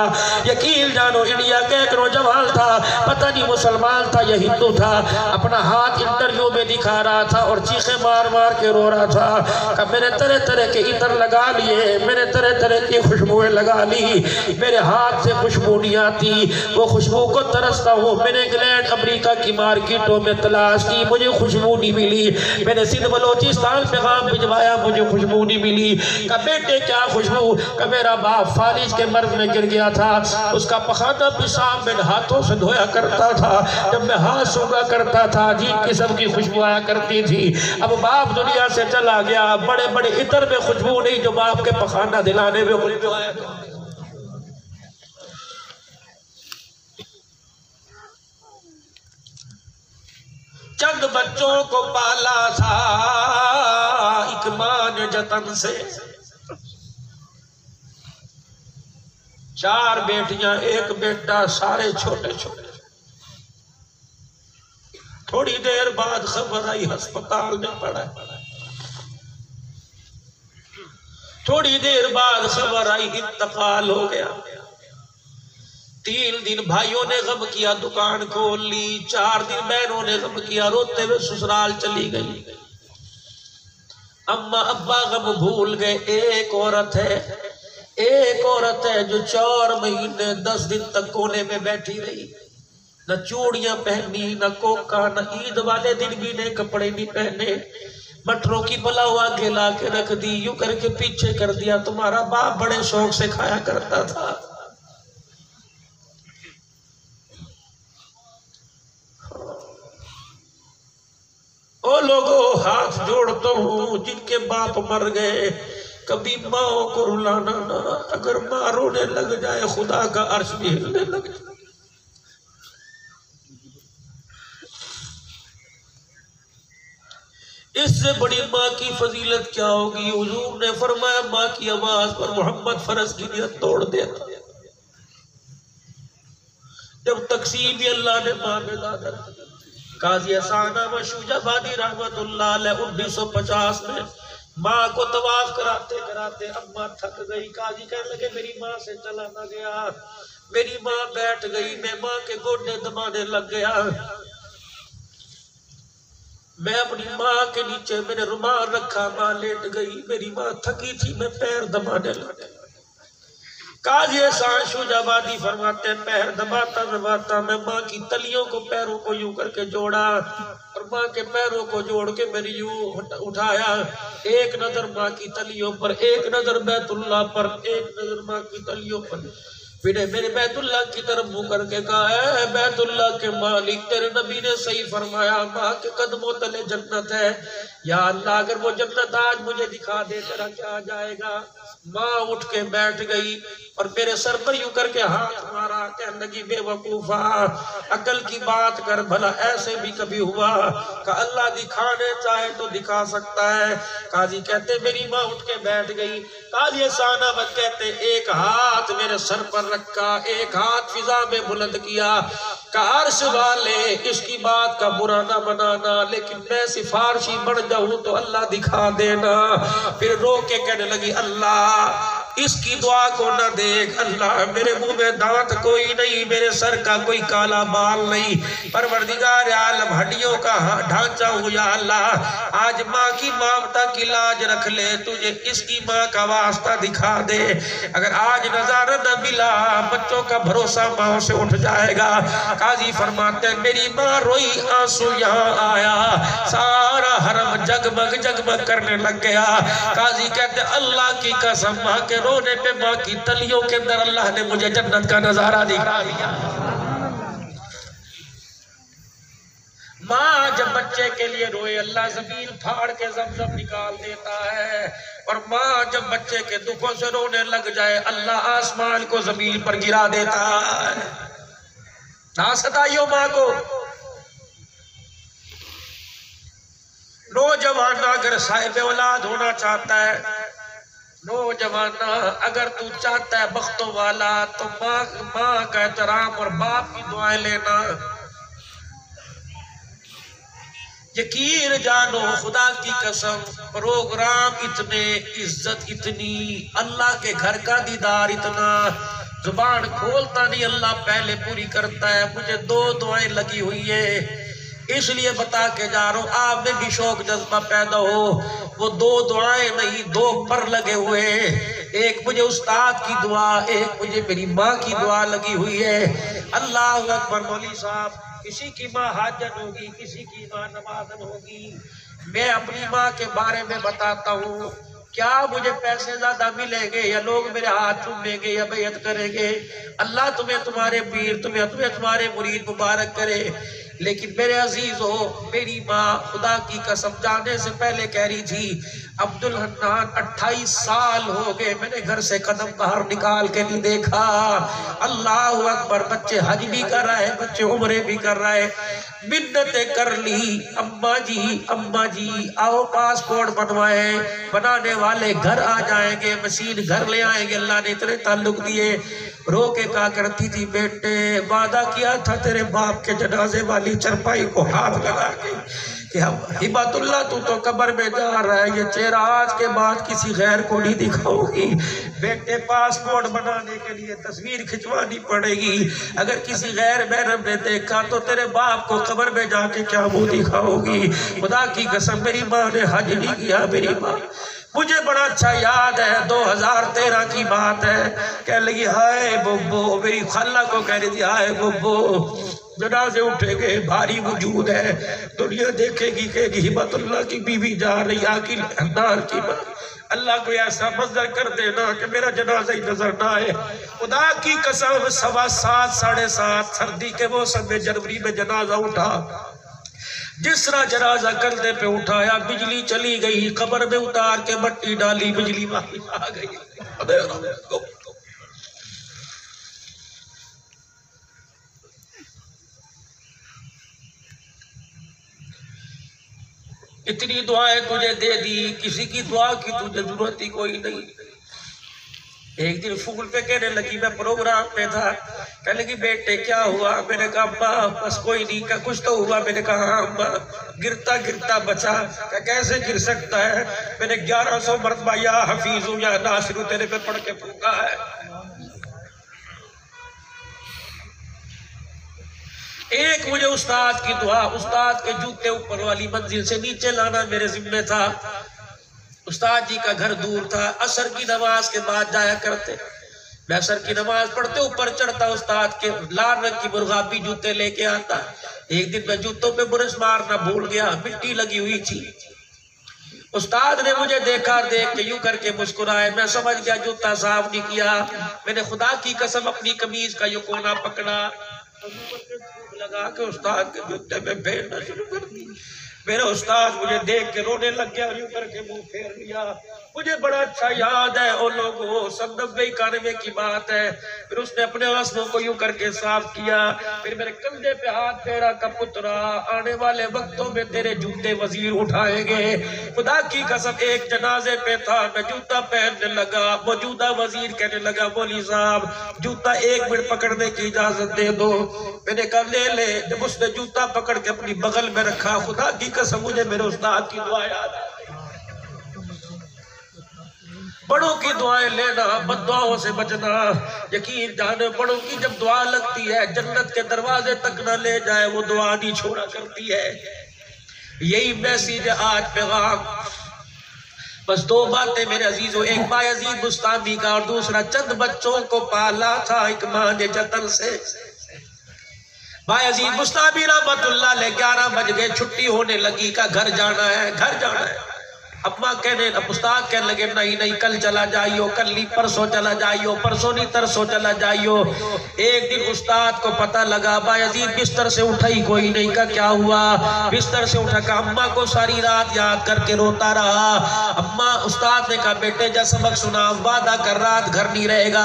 यकीन जानो, इंडिया के एक नौजवान था, पता नहीं मुसलमान था या हिंदू था। अपना हाथ इंटरव्यू में दिखा रहा था और चीखे मार मार के रो रहा था। मैंने तरह तरह के इतर लगा लिए, मैंने तरह तरह की खुशबुएँ लगा ली। मेरे हाथ से खुशबू नहीं आती। वो खुशबू को तरसता हूँ। मैंने इंग्लैंड, अमेरिका की मार्केटों में तलाश की। मुझे खुशबू नहीं मिली। मैंने सिंध, बलोचिस्तान पैगाम भिजवाया। मुझे खुशबू नहीं मिली। का बेटे, क्या खुशबू? का मेरा बाप फालिज के मर्ज में गिर गया था। उसका पखाना पेशाब मैंने हाथों से धोया करता था। जब मैं हाथ सूँगा करता था, अजीब किस्म की खुशबू आया करती थी। अब बाप दुनिया से चला गया। बड़े बड़े इतर में खुशबू नहीं जो बाप के पखाना दिलाने में खुशबू आया चंद बच्चों को पाला था एक माँ जतन से। चार बेटियाँ, एक बेटा, सारे छोटे छोटे। थोड़ी देर बाद खबर आई, अस्पताल में पड़ा। थोड़ी देर बाद खबर आई इंतकाल हो गया। तीन दिन भाइयों ने गम किया, दुकान खोल ली। चार दिन बहनों ने गम किया, रोते हुए ससुराल चली गई। अम्मा अब्बा गम भूल गए, एक औरत है, एक औरत है जो चार महीने, दस दिन तक कोने में बैठी रही। न चूड़ियाँ पहनी, न कोका, न ईद वाले दिन भी ने कपड़े नहीं पहने। मटरों की पलाव आगे ला के रख दी, यूँ करके पीछे कर दिया। तुम्हारा बाप बड़े शौक से खाया करता था। ओ लोगों, हाथ जोड़ता हूँ, जिनके बाप मर गए। कभी माओ को रुलाना ना, अगर माँ रोने लग जाए, खुदा का अर्श भी हिलने लग जाए। इससे बड़ी माँ की फजीलत क्या होगी? हुजूर ने फरमाया, माँ की आवाज़ पर मोहम्मद फरज की नियत तोड़ देता। जब तकसीम अल्लाह ने माँ में दादा काजी असाना मशूजाबादी रहमतुल्लाह उन्नीस सौ पचास में माँ को तवाफ कराते कराते अम्मा थक गई। काजी कहने लगे, मेरी माँ से चला ना गया। मेरी माँ बैठ गई, मैं माँ के गोडे दबाने लग गया। मैं अपनी माँ के नीचे मैंने रुमाल रखा, माँ लेट गई। मेरी माँ थकी थी, मैं पैर दबाने लगा काजी सांशु शुजाबादी फरमाते, पैर दबाता दबाता, मैं माँ की तलियों को पैरों को यूँ करके जोड़ा और माँ के पैरों को जोड़ के मेरी यूँ उठाया। एक नज़र माँ की तलियों पर, एक नज़र बैतुल्ला पर, एक नज़र माँ की तलियों पर। फिर मेरे बैतुल्ला की तरफ़ मुँह करके कहा है बैतुल्ला के मालिक, तेरे नबी ने सही फरमाया, माँ के कदमों तले जन्नत है। या अल्लाह, अगर वो जन्नत आज मुझे दिखा दे, तेरा क्या जाएगा? माँ उठ के बैठ गई और मेरे सर पर यूँ करके हाथ मारा, कहने लगी, बेवकूफा, अकल की बात कर, भला ऐसे भी कभी हुआ का अल्लाह दिखाने चाहे तो दिखा सकता है? काजी कहते, मेरी माँ उठ के बैठ गई। काजी सानावत कहते, एक हाथ मेरे सर पर रखा एक हाथ फिजा में बुलंद किया। का वाले, इसकी बात का बुरा ना बनाना, लेकिन मैं सिफारशी बन जाऊँ तो अल्लाह दिखा देना। फिर रो के कहने लगी, अल्लाह इसकी दुआ को न देख अल्लाह, मेरे मुँह में दांत कोई नहीं, मेरे सर का कोई काला बाल नहीं। परवरदिगार आलम, हड्डियों का ढांचा हूँ या अल्लाह, आज माँ की ममता की लाज रख ले, तुझे इसकी माँ का वास्ता दिखा दे। अगर आज नज़ारा न मिला, बच्चों का भरोसा माँ से उठ जाएगा। काजी फरमाते मेरी माँ रोई आँसू यहाँ आया, सारा हरम जगमग जगमग करने लग गया। काजी कहते अल्लाह की कसम, माँ के रोने पे माँ की तलियों के अंदर अल्लाह ने मुझे जन्नत का नज़ारा दिखा दिया। माँ जब बच्चे के लिए रोए, अल्लाह ज़मीन फाड़ के जमजम निकाल देता है। और माँ जब बच्चे के दुखों से रोने लग जाए, अल्लाह आसमान को ज़मीन पर गिरा देता है। ना सताइयो माँ को। नौजवान अगर साहिब औलाद होना चाहता है नौजवान अगर तू चाहता है बख्तों वाला तो माँ माँ का एहतराम और बाप की दुआएँ लेना। यकीन जानो, खुदा की कसम, प्रोग्राम इतने इज़्ज़त इतनी, अल्लाह के घर का दीदार इतना। ज़ुबान खोलता नहीं, अल्लाह पहले पूरी करता है। मुझे दो दुआएँ लगी हुई है। इसलिए बता के जा रहा हूँ आप में भी शौक जज्बा पैदा हो। वो दो दुआएँ नहीं, दो पर लगे हुए एक मुझे उस्ताद की दुआ, एक मुझे मेरी माँ की दुआ लगी हुई है। अल्लाह अकबर मौली साहब, किसी की माँ हाजन होगी, किसी की माँ नमाजन होगी। मैं अपनी माँ के बारे में बताता हूँ, क्या मुझे पैसे ज़्यादा मिलेंगे या लोग मेरे हाथ चूमेंगे या बेयत करेंगे? अल्लाह तुम्हें तुम्हारे पीर, तुम्हें तुम्हें तुम्हारे मुरीद मुबारक करे। लेकिन मेरे अज़ीज़ हो, मेरी माँ खुदा की कसम जाने से पहले कह रही थी अब्दुल हन्नान 28 साल हो गए, मैंने घर से कदम बाहर निकाल के नहीं देखा। अल्लाह अकबर, बच्चे हज भी कर रहे बच्चे उम्रे भी कर रहा है। मिन्नतें कर ली, अम्मा जी अम्मा जी, आओ पासपोर्ट बनवाए, बनाने वाले घर आ जाएँगे, मशीन घर ले आएँगे, अल्लाह ने इतने ताल्लुक दिए। रो के कहा करती थी, बेटे, वादा किया था तेरे बाप के जनाजे वाली चरपाई को हाथ लगा के। कि हम हिबतुल्ला तू तो कब्र में जा रहा है, ये चेहरा आज के बाद किसी गैर को नहीं दिखाओगी बेटे, पासपोर्ट बनाने के लिए तस्वीर खिंचवानी पड़ेगी। अगर किसी गैर बैरम ने देखा तो तेरे बाप को कब्र में जाके क्या मुँह दिखाओगी खुदा की कसम, मेरी माँ ने हज नहीं किया, मेरी माँ। मुझे बड़ा अच्छा याद है 2013 की बात है। कह लगी, हाय बोबो मेरी खाला को कह रही थी, हाय बोबो जनाजे उठेंगे, भारी वजूद है। दुनिया देखेगी, कहेगी हिम्मतुल्लाह की बीवी जा रही आकिल अंदार की अल्लाह को ऐसा मंजर कर देना कि मेरा जनाजा ही नज़र ना आए। खुदा की कसम, सवा सात, साढ़े सात, सर्दी के मौसम में जनवरी में जनाजा उठा। जिस तरह जनाजा कंधे पे उठाया, बिजली चली गई कब्र में उतार के मट्टी डाली, बिजली आ गई। इतनी दुआएँ तुझे दे दी, किसी की दुआ की तुझे ज़रूरत ही कोई नहीं। एक दिन फूल पे कहने लगी, मैं प्रोग्राम पे था। कहने लगी, बेटे, क्या हुआ? मैंने कहा, अम्मा, बस कोई नहीं का कुछ तो हुआ? मैंने कहा हाँ अम्मा, गिरता गिरता बचा। क्या कैसे गिर सकता है? मैंने, ग्यारह सौ मरतबा या हफीज या नासिर तेरे पे पढ़ के फूका है। एक मुझे उस्ताद की दुआ, उस्ताद के जूते ऊपर वाली मंजिल से नीचे लाना मेरे जिम्मे था। उस्ताद जी का घर दूर था, असर की नमाज़ के बाद जाया करते। मैं असर की नमाज़ पढ़ते, ऊपर चढ़ता, उस्ताद के लाल रंग की मुर्गाबी जूते लेके आता। एक दिन मैं जूतों पे बुरश मारना भूल गया, मिट्टी लगी हुई थी। उस्ताद ने मुझे देखा, देख के यूँ करके मुस्कुराए। मैं समझ गया, जूता साफ़ नहीं किया। मैंने खुदा की कसम अपनी कमीज का यू कोना पकड़ा। लगा के उस्ताद के जूते में फेरना शुरू कर दी। मेरा उस्ताद मुझे देख के रोने लग गया यूँ करके मुँह फेर लिया। मुझे बड़ा अच्छा याद है। ओ लोगों, सब नब्बे इक्यानवे की बात है। फिर उसने अपने आंसुओं को यूँ करके साफ़ किया। फिर मेरे कंधे पे हाथ फेरा का पुत्रा, आने वाले वक्तों में तेरे जूते वज़ीर उठाएँगे। खुदा की कसम, एक जनाजे पे था, मैं जूता पहनने लगा। मौजूदा वज़ीर कहने लगा, बोली, साहब, जूता एक मिनट पकड़ने की इजाज़त दे दो। मैंने कहा, ले ले। जब उसने जूता पकड़ के अपनी बगल में रखा, खुदा की कसम, मुझे मेरे उस्ताद की दुआ याद गई। बड़ों की दुआएँ लेना बदुआओं से बचना। यकीन जाने बड़ों की जब दुआ लगती है, जन्नत के दरवाजे तक न ले जाए, वो दुआ नहीं छोड़ा करती है। यही मैसेज है आज पैगाम। बस दो बातें मेरे अजीजों एक बाय अज़ीज़ मुस्तामी का, और दूसरा, चंद बच्चों को पाला था एक माँ ने जतन से। भाई अज़ीज़ मुस्ताबी रहमतुल्लाह ले, ग्यारह बज गए, छुट्टी होने लगी का, घर जाना है, घर जाना है। अम्मा कहने अब उस्ताद कहने लगे, नहीं नहीं, कल चला जाइयो, कल नहीं परसों चला जाइयो, परसों नहीं, तरसों चला जाइयो। एक दिन उस्ताद को पता लगा अज़ीज़ बिस्तर से उठा ही कोई नहीं, का क्या हुआ? बिस्तर से उठा का अम्मा को सारी रात याद करके रोता रहा। अम्मा, उस्ताद ने कहा, बेटे जा सबक सुना, वादा कर, रात घर नहीं रहेगा।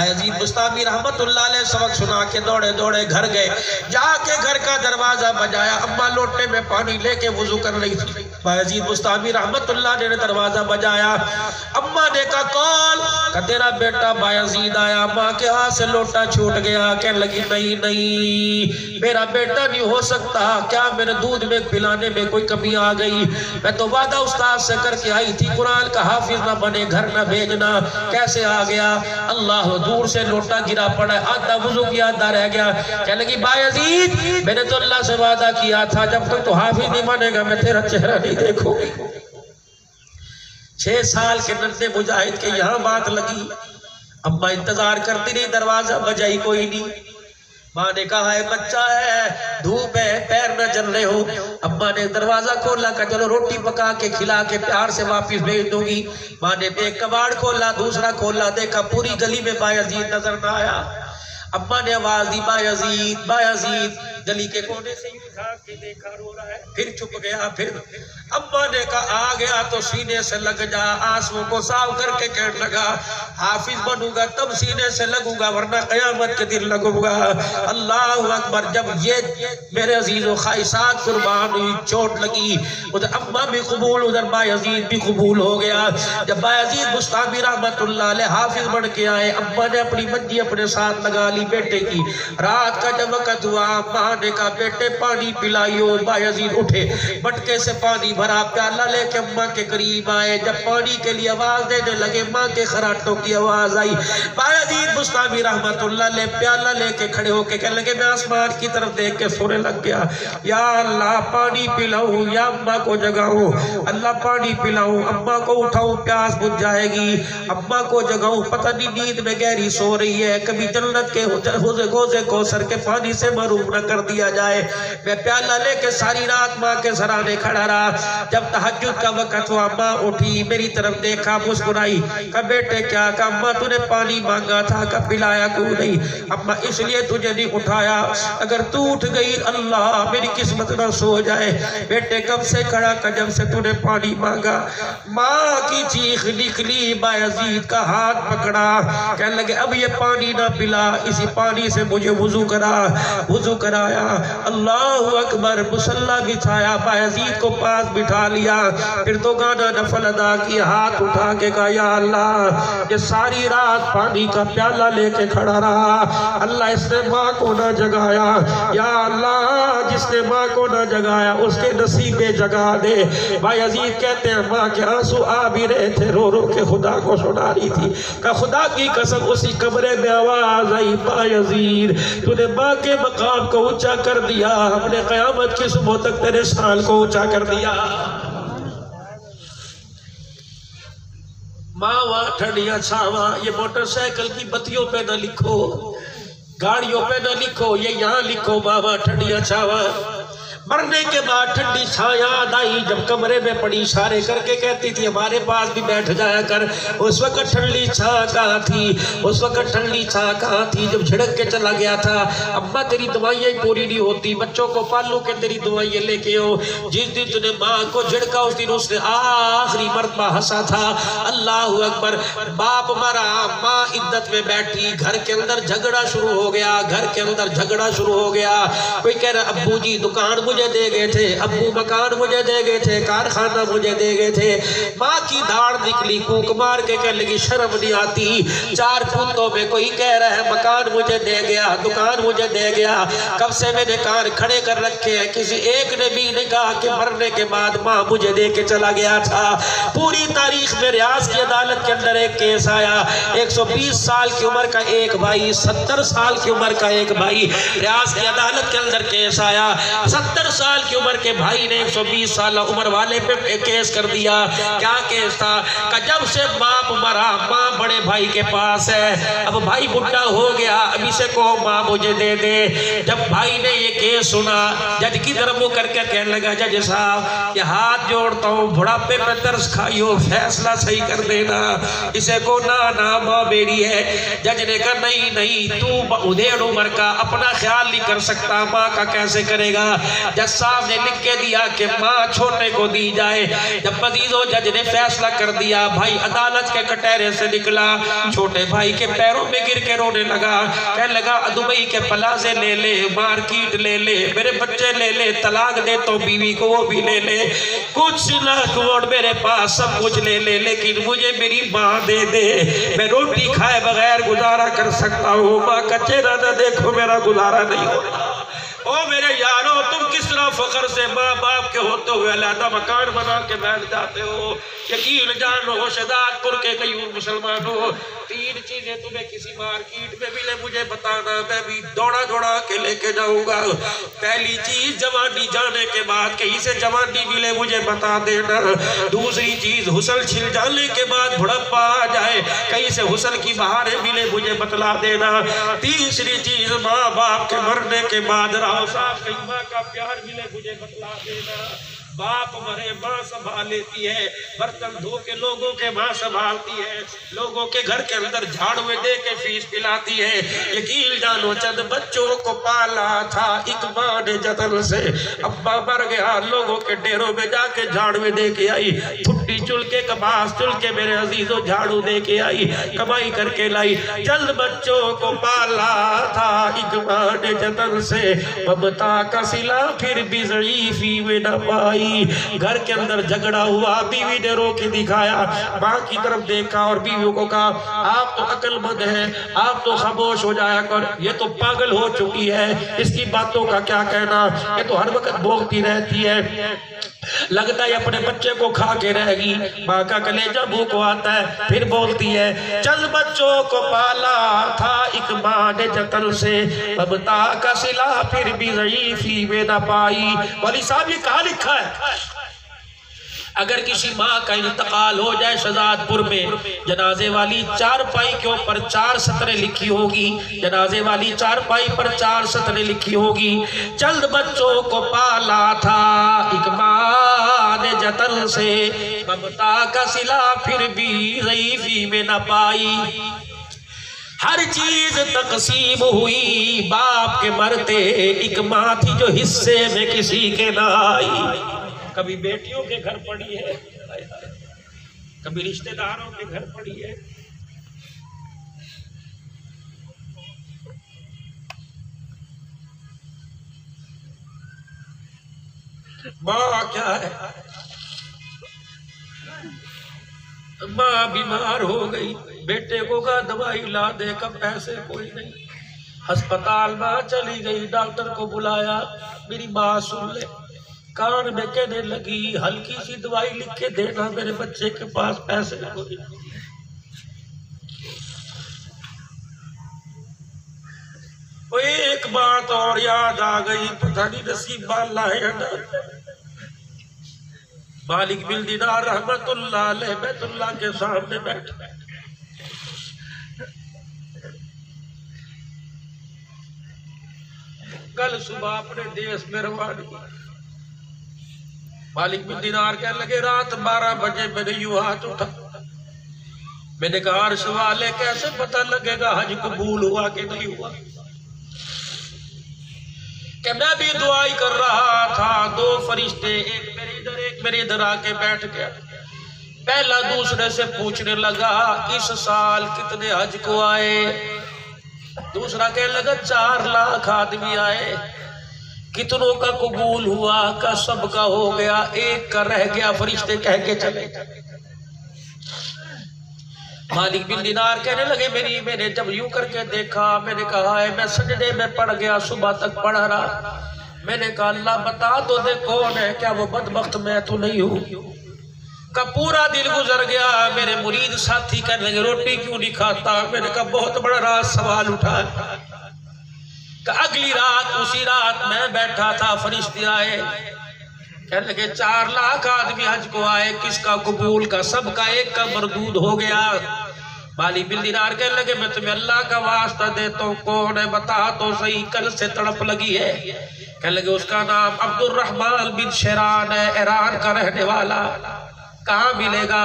अज़ीज़ मुस्तामी रहमतुल्लाह अलैह सबक सुना के दौड़े दौड़े घर गए। जाके घर का दरवाज़ा बजाया, अम्मा लोटे में पानी लेके वज़ू कर रही थी। भाई अज़ीज़ मुस्तामी रहमतुल्लाह ने दरवाज़ा बजाया। अम्मा ने कहा कौन? का तेरा बेटा बायजीद आया। माँ के हाथ से लोटा छूट गया। कहने लगी, नहीं नहीं, मेरा बेटा नहीं हो सकता। क्या मेरे दूध में, पिलाने में कोई कमी आ गई? मैं तो वादा उस्ताद से करके आई थी, कुरान का हाफिज ना बने, घर ना भेजना। कैसे आ गया? अल्लाह दूर से लोटा गिरा पड़ा, आधा वज़ू किया आधा रह गया। कहने लगी बायजीद मैंने तो अल्लाह से वादा किया था, जब तक तो हाफिज नहीं बनेगा मैं तेरा चेहरा नहीं देखूँगी। छह साल के नन्हे मुजाहिद के यहाँ बात लगी। अम्मा इंतज़ार करती रही, दरवाज़ा बजाई कोई नहीं। माँ ने कहा है बच्चा है, धूप है, पैर न जल रहे हो। अम्मा ने दरवाज़ा खोला, कहा, चलो रोटी पका के, खिला के, प्यार से वापस भेज दूँगी। माँ ने एक कबाड़ खोला, दूसरा खोला, देखा पूरी गली में बायजीद नज़र न आया। अम्मा ने आवाज़ दी बायजीद बायजीद गली के कोने से यूँ झाँक के देखा रो रहा है। फिर चुप गया, फिर अम्मा ने कहा, आ गया तो सीने से लग जा, आंसुओं को साफ़ करके कहने लगा, हाफिज बनूँगा तब सीने से लगूँगा, वरना कयामत के दिन लगूँगा। अल्लाह अकबर, जब ये मेरे अज़ीज़ ख्वाहिशात, कुर्बान हुई चोट लगी, उधर अम्मा भी कबूल, उधर बायजीद भी कबूल हो गया। जब बायजीद मुस्ताबी अलैह हाफिज बन के आए अम्मा ने अपनी मंजी अपने साथ लगा ली। बेटे की। रात का जब वक़्त हुआ माँ ने कहा बेटे पानी पिलाइयो बायजीद उठे। मटके से पानी भरा प्याला लेके अम्मा के करीब आए। जब पानी के लिए आवाज़ देने लगे, माँ के खराटों की आवाज़ आई। बायजीद मुस्ताबी रहमतुल्लाह ले प्याला लेके खड़े होके कहने लगे, मैं आसमान की तरफ़ देख के सोने लग गया। या अल्लाह, पानी पिलाऊं, या अम्मा को जगाऊं? अल्लाह, पानी पिलाऊं, अम्मा को उठाऊं, प्यास बुझ जाएगी। अम्मा को जगाऊं, पता नहीं नींद में गहरी सो रही है। कभी जन्नत के गोजे को पानी से मरूम न कर दिया जाए। मैं प्याला लेके सारी रात माँ के सराने खड़ा रहा। जब तहज्जुद का वक्त हुआ, माँ उठी, मेरी तरफ़ देखा, मुस्कुराई। कहा, बेटे, क्या कहा अम्मा तूने पानी मांगा था, कब पिलाया, क्यों नहीं? अम्मा इसलिए तुझे नहीं उठाया। अगर तू उठ गई, अल्लाह मेरी किस्मत ना सो जाए। बेटे, कब से खड़ा जब से तूने पानी मांगा? माँ की चीख निकली बायजीद का हाथ पकड़ा। कहने लगे, अब ये पानी ना पिला, इसी पानी से मुझे वज़ू करा वज़ू कराया। अल्लाह अकबर, मुसल्ला बिछाया, बायजीद को पास बिठा लिया। फिर तो गाना नफल अदा किया, हाथ उठा के कहा, या अल्लाह, ये सारी रात पानी का प्याला लेके खड़ा रहा। अल्लाह इसने माँ को ना जगाया। या अल्लाह, जिसने माँ को ना जगाया, उसके नसीबे जगा दे। भाई अज़ीज़ कहते हैं, माँ, के आँसू आ भी रहे थे रो रो के खुदा को सुना रही थी। का खुदा की कसम, उसी कमरे में आवाज़ आई बायजीर तूने माँ के मकाम को ऊँचा कर दिया, हमने कयामत की सुबह तक तेरे शान को ऊँचा कर दिया। मावा, ठंडिया छावा, ये मोटरसाइकिल की बत्तियों पे ना लिखो, गाड़ियों पे ना लिखो, ये यहाँ लिखो, मावा, ठंडिया छावा। मरने के बाद ठंडी छाया आई, जब कमरे में पड़ी इशारे करके कहती थी, हमारे पास भी बैठ जाया कर। उस वक्त ठंडी छा कहाँ थी? उस वक्त ठंडी छा कहाँ थी? जब झिड़क के चला गया था, अम्मा, तेरी दवाइयाँ पूरी नहीं होती। बच्चों को पालू के तेरी दवाइयाँ लेके हो जिस दिन तूने माँ को झिड़का, उस दिन उसने आखिरी मरतबा हंसा था। अल्लाह अकबर, बाप मरा माँ इद्दत में बैठी। घर के अंदर झगड़ा शुरू हो गया, घर के अंदर झगड़ा शुरू हो गया। कोई कह रहा, अब्बू जी, दुकान मुझे दे गए थे अब्बू मकान मुझे दे गए थे, कारखाना मुझे दे गए थे। माँ की दाढ़ निकली कूक मार के कह लगी, शर्म नहीं आती। चार पुतों में कोई कह रहा है, मकान मुझे दे गया, दुकान मुझे दे गया। कब से मैंने कान खड़े कर रखे हैं। किसी एक ने भी नहीं कहा कि मरने के बाद माँ मुझे दे के चला गया था। पूरी तारीख में रियाज की अदालत के अंदर एक केस आया। 120 साल की उम्र का एक भाई 70 साल की उम्र का एक भाई, रियाज की अदालत के अंदर केस आया। 70 साल की उम्र के भाई ने 120 साल उम्र वाले पे केस कर दिया। क्या केस था? का जब से बाप मरा। माँ बड़े भाई के पास है। अब भाई बुढ़ा हो गया। अभी से कहो माँ मुझे दे दे। जब भाई ने ये केस सुना, जज की तरफ़ वो करके कहने लगा, जज साहब, ये हाथ जोड़ता हूँ। बुढ़ापे पे तरस खाइयो। फैसला सही कर देना। इसे को ना ना, माँ मेरी है। जज ने कहा, नहीं नहीं, तू उधेड़ उम्र का। अपना ख्याल नहीं कर सकता। माँ का कैसे करेगा? जज साहब ने लिख के दिया कि माँ छोटे को दी जाए। जब मजीदो जज ने फैसला कर दिया, भाई अदालत के कटहरे से निकला। छोटे भाई के पैरों में गिर के रोने लगा। कहने लगा दुबई के प्लाजे ले ले, मार्केट ले ले, मेरे बच्चे ले ले, तलाक दे तो बीवी को वो भी ले ले। कुछ ना छोड़ मेरे पास सब कुछ ले ले, लेकिन मुझे मेरी माँ दे दे। मैं रोटी खाए बगैर गुजारा कर सकता हूँ। माँ का चेहरा न देखो, मेरा गुजारा नहीं हो ओ मेरे यारो, तुम किस तरह फखर से माँ बाप के होते हुए अलहदा मकान बना के बैठ जाते हो, यकीन जानो शदादपुर के कई मुसलमानों, तीन चीज़ें तुम्हें किसी मार्केट में मिले, मुझे बताना, मैं भी दौड़ा दौड़ा के लेके जाऊँगा। पहली चीज़ जवानी जाने के बाद, कहीं से जवानी मिले, मुझे बता देना। दूसरी चीज़, हुसल छिल जाने के बाद बुढ़प्पा आ जाए, कहीं से हुसल की बहारें मिले, मुझे बतला देना। तीसरी चीज़ माँ बाप के मरने के बाद, राव साहब, कहीं माँ का प्यार मिले मुझे बतला देना। बाप मरे, माँ संभाल लेती है, बर्तन धो के लोगों के माँ संभालती है, लोगों के घर के अंदर झाड़ू दे के फ़ीस पिलाती है। यकीन जानो चंद बच्चों को पाला था ने जतन से, अब्बा मर गया, लोगों के डेरों में जाके झाड़ू दे के आई फुट्टी चुल के कपास चुल के मेरे अजीजों झाड़ू दे के आई, कमाई करके लाई। चंद बच्चों को पाला था ने जतन से ममता का सिला फिर भी जईफी में न पाई। घर के अंदर झगड़ा हुआ, बीवी ने रो के दिखाया। माँ की तरफ़ देखा और बीवियों को कहा, आप तो अकलमंद है, आप तो खामोश हो जाया कर। ये तो पागल हो चुकी है। इसकी बातों का क्या कहना? ये तो हर वक्त भोगती रहती है। लगता है अपने बच्चे को खा के रहेगी। माँ का कलेजा भूख आता है, फिर बोलती है, चल बच्चों को पाला था एक माँ ने जतन से। बबता का सिला फिर भी रही थी न पाई। वाली साहब, ये कहा लिखा है? अगर किसी माँ का इंतकाल हो जाए शहजादपुर में, जनाजे वाली चार पाई के ऊपर चार सतरें लिखी होगी, जनाजे वाली चार पाई पर चार सतरें लिखी होगी, चंद बच्चों को पाला था ने जतन से, ममता का सिला फिर भी जईफी में न पाई। हर चीज़ तकसीम हुई, बाप के मरते एक माँ थी जो हिस्से में किसी के ना आई। कभी बेटियों के घर पड़ी है, कभी रिश्तेदारों के घर पड़ी है। माँ क्या है? माँ बीमार हो गई, बेटे को का दवाई ला दे, कब पैसे, कोई नहीं। अस्पताल में चली गई, डॉक्टर को बुलाया, मेरी माँ सुन ले। कान में कहने लगी, हल्की सी दवाई लिख के देना मेरे बच्चे के पास, पैसे कोई। एक बात और याद आ गई पता नहीं नसीब ना। मालिक बिल दीनार रहमतुल्लाह अलैह, बैतुल्लाह के सामने बैठा। कल सुबह अपने देश में रवानी। मालिक बिन दीनार कहने लगे, रात बारह बजे मैंने यूँ हाथ उठा। मैंने कहा, अर्श वाले, कैसे पता लगेगा हज कबूल हुआ कि नहीं हुआ? कि मैं भी दुआई कर रहा था, दो फरिश्ते, एक मेरे इधर, एक मेरे इधर आके बैठ गया। पहला दूसरे से पूछने लगा, इस साल कितने हज को आए? दूसरा कहने लगा, चार लाख आदमी आए। कितनों का कबूल हुआ, का सबका हो गया, एक का रह गया, फरिश्ते कह के चले। मालिक बिन दिनार कहने लगे, मेरी, मैंने जब यूँ करके देखा, मैंने कहा है मैं सजदे में पड़ गया, सुबह तक पढ़ रहा। मैंने कहा, अल्लाह, बता दो, दे, कौन है? क्या वो बदबख्त मैं तो नहीं हूँ? का पूरा दिल गुजर गया, मेरे मुरीद साथी कहने लगे, रोटी क्यों नहीं खाता? मैंने कहा, बहुत बड़ा रात सवाल उठा अगली रात, उसी रात मैं बैठा था, फरिश्ते आए। कहने लगे, चार लाख आदमी हज को आए, किसका कबूल का? सबका एक का मरदूद हो गया। बाली बिल दिनार कहने लगे, मैं तुम्हें अल्लाह का वास्ता देता हूँ, कौन है? बता तो सही, कल से तड़प लगी है। कहने लगे, उसका नाम अब्दुल रहमान बिन शेरान है ईरान का रहने वाला। कहाँ मिलेगा?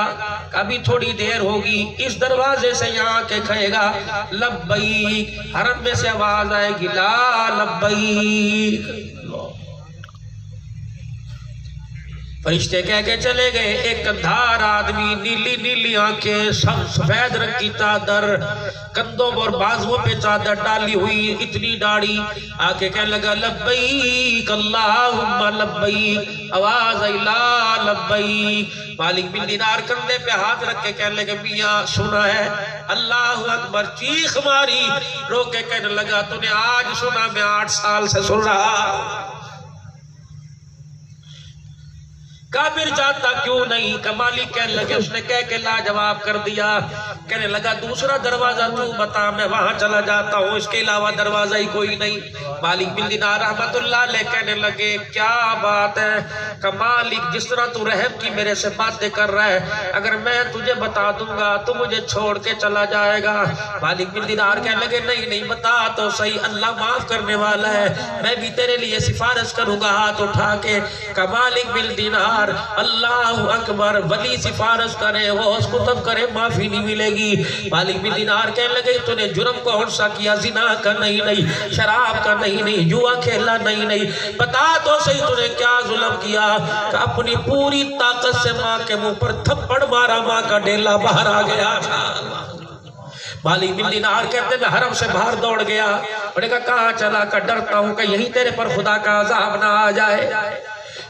कभी थोड़ी देर होगी, इस दरवाजे से यहाँ के खेगा लब्बई हरम में से आवाज़ आएगी, ला लब्बई फरिश्ते कह के चले गए, एक कंधार आदमी नीली नीली आँखें सफ़ेद रंग की चादर, कंधों और बाजुओं पे चादर डाली हुई, इतनी दाढ़ी। आके कहने लगा लब्बई अल्लाहुम्मा लब्बई आवाज़ आई, ला लब्बई मालिक बिन दिनार कंधे पे हाथ रख के कहने लगे, मियाँ, सुना है? अल्लाह अकबर, चीख मारी। रोके कहने लगा, तूने आज सुना, मैं आठ साल से सुन रहा काबिर जाता क्यों नहीं? कमाली कहने लगे, उसने कह के लाजवाब कर दिया। कहने लगा, दूसरा दरवाज़ा तू बता, मैं वहाँ चला जाता हूँ, इसके अलावा दरवाज़ा ही कोई नहीं। मालिक बिन दिनार ले कहने लगे, क्या बात है? कमालिक जिस तरह तू रहम की मेरे से बातें कर रहा है, अगर मैं तुझे बता दूँगा तो मुझे छोड़ के चला जाएगा। मालिक बिन दिनार कहने लगे, नहीं नहीं, बता तो सही, अल्लाह माफ़ करने वाला है। मैं भी तेरे लिए सिफारिश करूँगा, हाथ उठा के। कमालिक बिन दिनार अल्लाह अकबर, वली सिफारिश करे वो कुतब करे, माफ़ी नहीं मिलेगी। मालिक बिन दिनार कहने लगे, तूने जुर्म कौन सा किया, जिना का नहीं नहीं, शराब का नहीं नहीं, जुआ खेला नहीं नहीं। बता तो सही तूने क्या जुल्म किया? कि अपनी पूरी ताकत से माँ के मुँह पर थप्पड़ मारा, माँ का डेला बाहर आ गया। मालिक बिन दिनार कहते मैं हरम से बाहर दौड़ गया। उन्होंने कहा कहाँ चला, का डरता हूँ कि यहीं तेरे पर खुदा का अजाब ना आ जाए।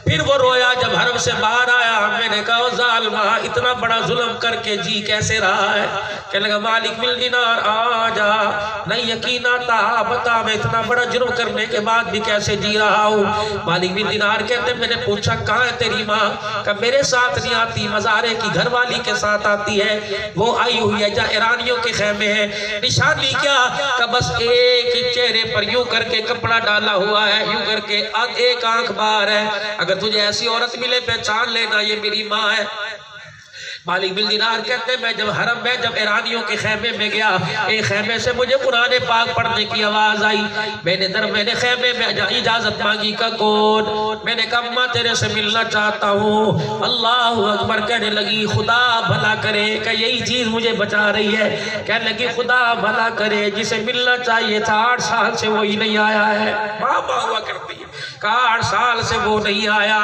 फिर वो रोया जब हरम से बाहर आया। मैंने कहा जालमा इतना बड़ा जुल्म करके जी कैसे रहा है? कहने लगा, मालिक, मिल दिनार, आ जा। नहीं, यकीन आता बता, मैं इतना बड़ा जुर्म करने के बाद भी कैसे जी रहा हूँ? मालिक, मिल दिनार कहते, मैंने पूछा, कहाँ है तेरी माँ? कब मेरे साथ नहीं आती, मजारे की घरवाली के साथ आती है। वो आई हुई है, जहाँ ईरानियों के खेमे है। निशानी क्या? का बस एक चेहरे पर यूँ करके कपड़ा डाला हुआ है, यूँ करके एक आँख बाहर है। अगर तुझे ऐसी औरत मिले, पहचान लेना ये मेरी माँ है। मालिक बिल दिनार कहते मैं जब हरम में, जब ईरानियों के खेमे में गया, एक खेमे से मुझे पुराने पाक पढ़ने की आवाज़ आई। मैंने दर, मैंने खेमे में इजाज़त मांगी का कौन? मैंने कहा तेरे से मिलना चाहता हूँ। अल्लाह अकबर कहने लगी, खुदा भला करे। कि यही चीज़ मुझे बचा रही है। कहने लगी, खुदा भला करे, जिसे मिलना चाहिए था, आठ साल से वो ही नहीं आया है। माँ हुआ करती है। आठ साल से वो नहीं आया।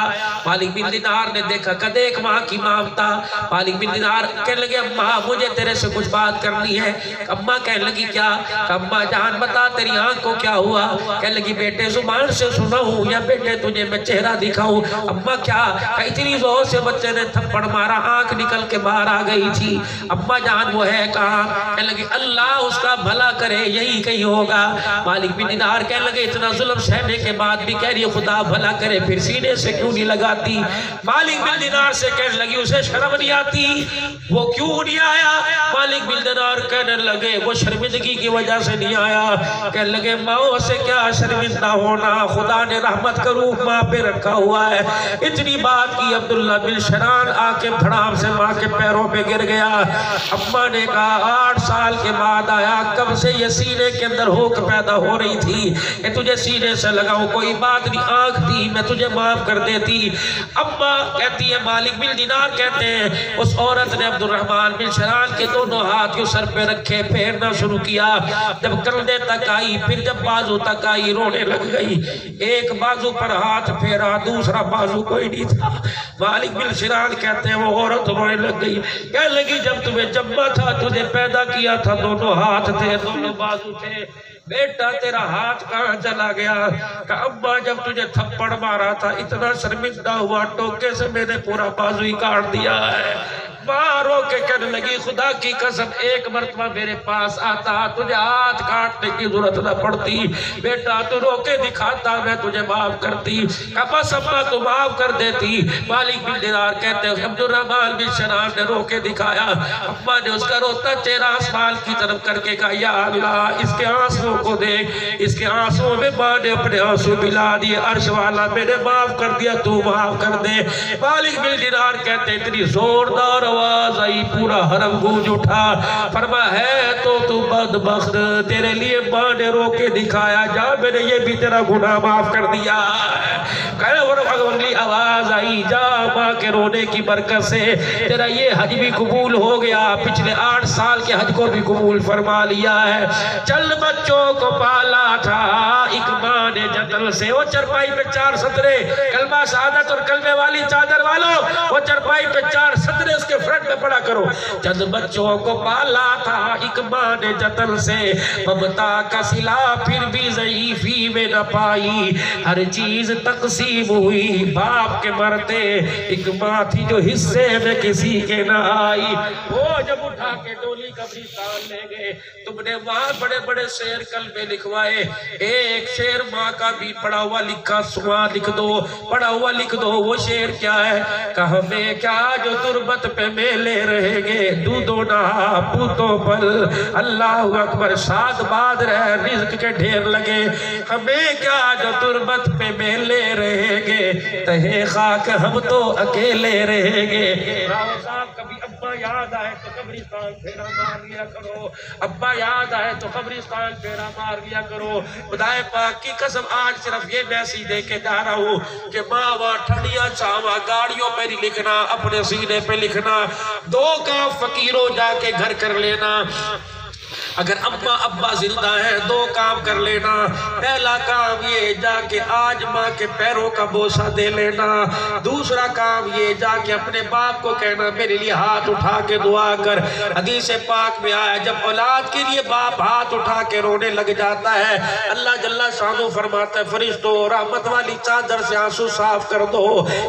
मालिक बिन दिनार ने देखा कदेक माँ की ममता मालिक बिन दिनार कहने लगे, अम्मा, मुझे तेरे से कुछ बात करनी है। अम्मा कहने लगी, क्या? अम्मा, जान बता, तेरी आँख को क्या हुआ? कहने लगी, बेटे, ज़ुबान से सुना हूँ या बेटे, तुझे मैं चेहरा दिखाऊँ? अम्मा, क्या? इतनी ज़ोर से बच्चे ने थप्पड़ मारा, आँख निकल के बाहर आ गई थी। अम्मा, जान वो है कहा? कहने लगी, अल्लाह उसका भला करे, यही कहीं होगा। मालिक बिन दिनार कहने लगे, इतना जुल्म सहने के बाद भी कह रही है, खुदा भला करे, फिर सीने से क्यों नहीं लगाती? मालिक बिल दिनार से कहने लगी, उसे शर्म नहीं आती। वो क्यों नहीं आया? मालिक बिल दिनार कहने लगे, वो शर्मिंदगी की वजह से नहीं आया। कहने लगे, माओ से क्या शर्मिंदा होना? खुदा ने रहमत का रूप माँ पे रखा हुआ है। इतनी बात की, अब्दुल्ला बिन शरान आके धड़ाम से माँ के पैरों पे गिर गया। अम्मा ने कहा, आठ साल के बाद आया, कब से ये सीने के अंदर होक पैदा हो रही थी? कि तुझे सीने से लगाओ कोई बात नहीं आँख थी मैं तुझे माफ़ कर देती। अम्मा कहती है, मालिक बिन दिनार कहते हैं, उस औरत ने अब्दुल रहमान बिन शरान के दोनों हाथ यूँ सर पे रखे, फेरना शुरू किया। जब कंधे तक आई, फिर जब बाजू तक आई, रोने लग गई। एक बाजू पर हाथ फेरा, दूसरा बाजू कोई नहीं था। मालिक बिन शरान कहते हैं, वो औरत रोने लग गई। कह लगी, जब तुम्हें जम्मा था, तुझे पैदा किया था, दोनों हाथ थे, दोनों बाजू थे। बेटा, तेरा हाथ कहाँ चला गया? का अब्बा, जब तुझे थप्पड़ मारा था, इतना शर्मिंदा हुआ, टोके से मैंने पूरा बाजू ही काट दिया है। माँ रो के कहने लगी, खुदा की कसम, एक मरतबा मेरे पास आता, तुझे हाथ काटने की ज़रूरत न पड़ती। बेटा, तू रो के दिखाता, मैं तुझे माफ़ करती। का बस अम्मा तू माफ़ कर देती। मालिक बिन दिनार कहते हैं अब्दुल रहमान बिन शनान ने रो के दिखाया। अम्मा ने उसका रोता चेहरा आसमान की तरफ़ करके कहा, या अल्लाह, इसके आंसुओं को देख, इसके आंसुओं में माँ ने अपने आँसू मिला दिए। अर्श वाला, मैंने माफ़ कर दिया, तू माफ़ कर दे। मालिक बिन दिनार कहते इतनी जोरदार आवाज़ आई, पूरा हरम गूंज उठा। फरमा है तो तू बदबख्त, तेरे लिए माँ ने रो के दिखाया जा, मैंने ये भी तेरा गुनाह माफ़ कर दिया अगली आवाज़ आई, जा माँ के रोने की बरकत से। तेरा ये हज भी कबूल हो गया, पिछले आठ साल के हज को भी कबूल फरमा लिया है। चल बच्चों को पाला था, एक माँ ने जतन से, वो चरपाई पे चार सतरे, कलमा शहादत और कलमे वाली चादर वालों, वो चरपाई पे चार सतरे उसके फ्रंट में पड़ा करो। चंद बच्चों को पाला था एक माँ ने जतन से ममता का सिला फिर भी जईफी में न पाई। हर चीज़ तकसीम हुई बाप के मरते, एक माँ थी जो हिस्से में किसी के न आई। वो जब उठा के डोली कब्रिस्तान ले गए तुमने वहाँ बड़े बड़े शेर कल में लिखवाए। एक शेर माँ का भी पढ़ा हुआ लिखा सुहा लिख दो, पढ़ा हुआ लिख दो, वो शेर क्या है? कहा में क्या जो तुरबत पे मेले रहेंगे? दूधो नहा पूतो पल अल्लाह अकबर, सात बाद रह रिज्क के ढेर लगे। हमें क्या जो तुरबत पे मेले रहेंगे? तहे खाक हम तो अकेले रहेंगे। कभी अब्बा, याद आए तो कब्रिस्तान फेरा मार लिया करो। अब्बा, याद आए तो कब्रिस्तान फेरा मार लिया करो। खुदाए पाक की कसम, आज सिर्फ़ ये मैसेज दे के जा रहा हूँ कि मावा, ठंडिया चावा गाड़ियों पे नहीं लिखना, अपने सीने पे लिखना, दो का फकीरों जाके घर कर लेना। अगर अब्बा अब्बा ज़िंदा है, दो काम कर लेना। पहला काम ये, जाके आज माँ के पैरों का बोसा दे लेना। दूसरा काम ये, जाके अपने बाप को कहना, मेरे लिए हाथ उठा के दुआ कर। हदीस पाक में आया, जब औलाद के लिए बाप हाथ उठा के रोने लग जाता है, अल्लाह जल्ला शानू फरमाता है, फरिश्तो रहमत वाली चादर से आँसू साफ़ कर दो।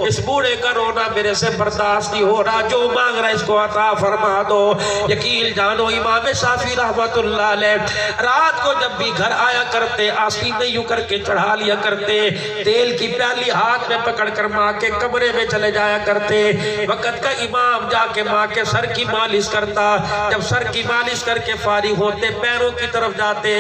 इस बूढ़े का रोना मेरे से बर्दाश्त नहीं हो रहा। जो मांग रहा है, इसको अता फरमा दो। यकीन जानो, इमाम शाफी रात को जब भी घर आया करते में यूँ करके चढ़ा लिया करते, तेल की प्याली हाथ में पकड़कर माँ के कमरे में चले जाया करते। वक़्त का इमाम जाके माँ के सर की मालिश करता। जब सर की मालिश करके फारिग होते, पैरों की तरफ़ जाते।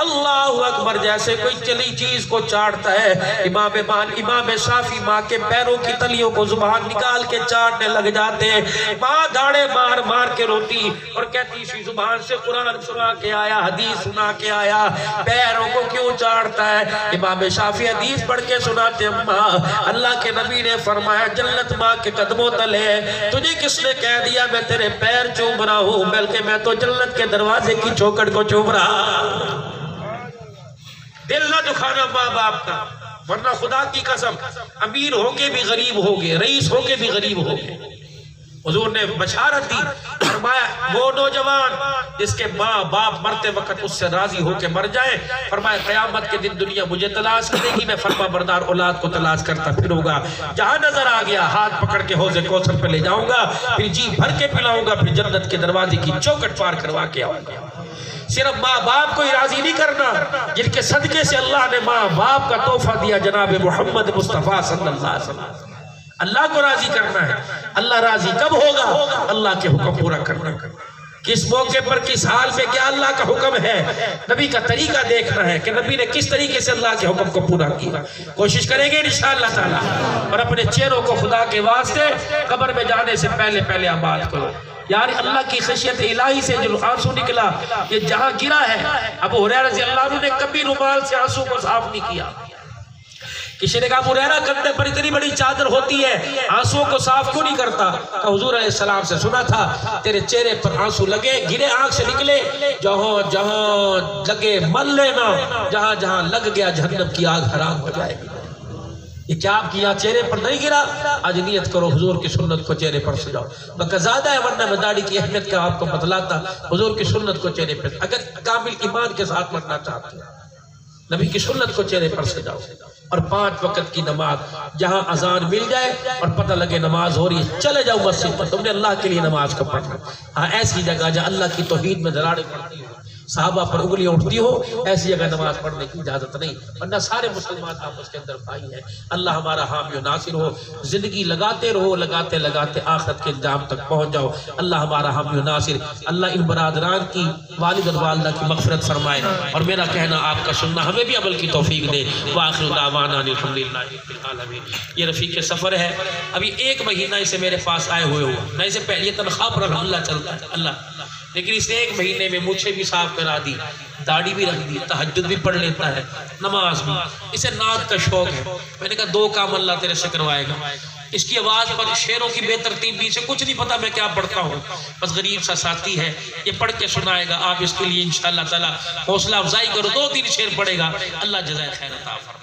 अल्लाह अकबर जैसे कोई चली चीज़ को चाटता है। इमाम मान, इमाम शाफी माँ के पैरों की तलियों को ज़ुबान निकाल के चाटने लग जाते। माँ दाड़े मार मार के रोती और कहती, इसी ज़ुबान से कुरान सुना के आया, हदीस सुना के आया, पैरों को क्यों चाटता है? इमाम शाफी हदीस पढ़ के सुनाते अम्मा, अल्लाह के नबी ने फरमाया, जन्नत माँ के कदमों तले तुझे किसने कह दिया, मैं तेरे पैर चूम रहा हूँ, बल्कि मैं तो जन्नत के दरवाजे की चौकट को चूम रहा दिल ना दुखाना माँ बाप का, वरना खुदा की कसम, अमीर होके भी गरीब हो गए रईस होके भी गरीब हो गए हुजूर ने बशारत दी फरमाया, वो नौजवान जिसके माँ बाप मरते वक्त उससे राज़ी होके मर जाए, फरमाया, कयामत के दिन दुनिया मुझे तलाश करेगी, मैं फरमा बरदार औलाद को तलाश करता फिरूँगा। जहाँ नज़र आ गया, हाथ पकड़ के हौजे कौसर पे ले जाऊँगा, फिर जी भर के पिलाऊँगा, फिर जन्नत के दरवाजे की चौकट पार करवा के आऊँगा। सिर्फ़ माँ बाप को ही राज़ी नहीं करना, जिनके सदके से अल्लाह ने माँ बाप का तोहफा दिया जनाब मोहम्मद मुस्तफ़ा सल्लल्लाहु अलैहि वसल्लम। अल्लाह को राज़ी करना है। अल्लाह राज़ी कब होगा? अल्लाह के हुक्म पूरा करना। किस मौके पर, किस हाल में क्या अल्लाह का हुक्म है? नबी का तरीका देखना है कि नबी ने किस तरीके से अल्लाह के हुक्म को पूरा किया। कोशिश करेंगे इंशाअल्लाह ताला और अपने चेहरों को खुदा के वास्ते कब्र में जाने से पहले पहले आबाद करो। यार, अल्लाह की खशियत इलाही से जो आँसू निकला, ये जहाँ गिरा है, अब हुरैरा रज़ी अल्लाह ने कभी रुमाल से आँसू को साफ़ नहीं किया। किसी ने कहा मुरैरा कंधे पर इतनी बड़ी चादर होती है, आंसुओं को साफ़ क्यों नहीं करता? तो हुजूर सलाम से सुना था, तेरे चेहरे पर आँसू लगे, गिरे आँख से निकले, जहाँ जहाँ लगे मल लेना जहाँ जहाँ लग गया जहन्नम की आग हराम हो जाएगी। ये क्या आपकी यहाँ चेहरे पर नहीं गिरा? आज नियत करो हुजूर की सुन्नत को चेहरे पर सजाओ। बल्कि ज़्यादा है, वरना मैं दाढ़ी की अहमियत का आपको बतलाता, हुजूर की सुन्नत को चेहरे पर, अगर कामिल ईमान के साथ मरना चाहते हैं। नबी की सुन्नत को चेहरे पर सजाओ और पाँच वक्त की नमाज़, जहाँ अजान मिल जाए और पता लगे नमाज़ हो रही है, चले जाओ मस्जिद पर। तुमने अल्लाह के लिए नमाज़ को पढ़ना हाँ ऐसी जगह जहाँ अल्लाह की तोहीद में दराड़े पड़ती हो। साहबा पर उंगलियाँ उठती हो, ऐसी जगह नमाज़ पढ़ने की इजाज़त नहीं। वरना सारे मुसलमान आपस के अंदर भाई हैं। अल्लाह हमारा हामी नासिर हो। ज़िंदगी लगाते रहो, लगाते लगाते आखिरत के इंजाम तक पहुँच जाओ। अल्लाह हमारा हामी नासिर। अल्लाह इन बरदरान की, वालिद वालदा की मगफरत फरमाए। और मेरा कहना आपका सुनना हमें भी अमल की तोफीक दे। वाखिर ये रफ़ीक सफ़र है। अभी एक महीना इसे मेरे पास आए हुए हो। मैं इसे पहले तनख्वाह पर अल्लाह चलता है। अल्लाह। लेकिन इस एक महीने में मुझे भी साफ़ करा दी, दाढ़ी भी रख दी तहजद भी पढ़ लेता है, नमाज़ भी इसे नाद का शौक है। मैंने कहा, दो काम अल्लाह तेरे से करवाएगा। इसकी आवाज़ पर शेरों की बेतरतीबी से कुछ नहीं पता मैं क्या पढ़ता हूँ। बस गरीब सा साथी है, ये पढ़ के सुनाएगा। आप इसके लिए इन ताला हौसला अफजाई करो, दो तीन शेर पढ़ेगा। अल्लाह जजाय खैर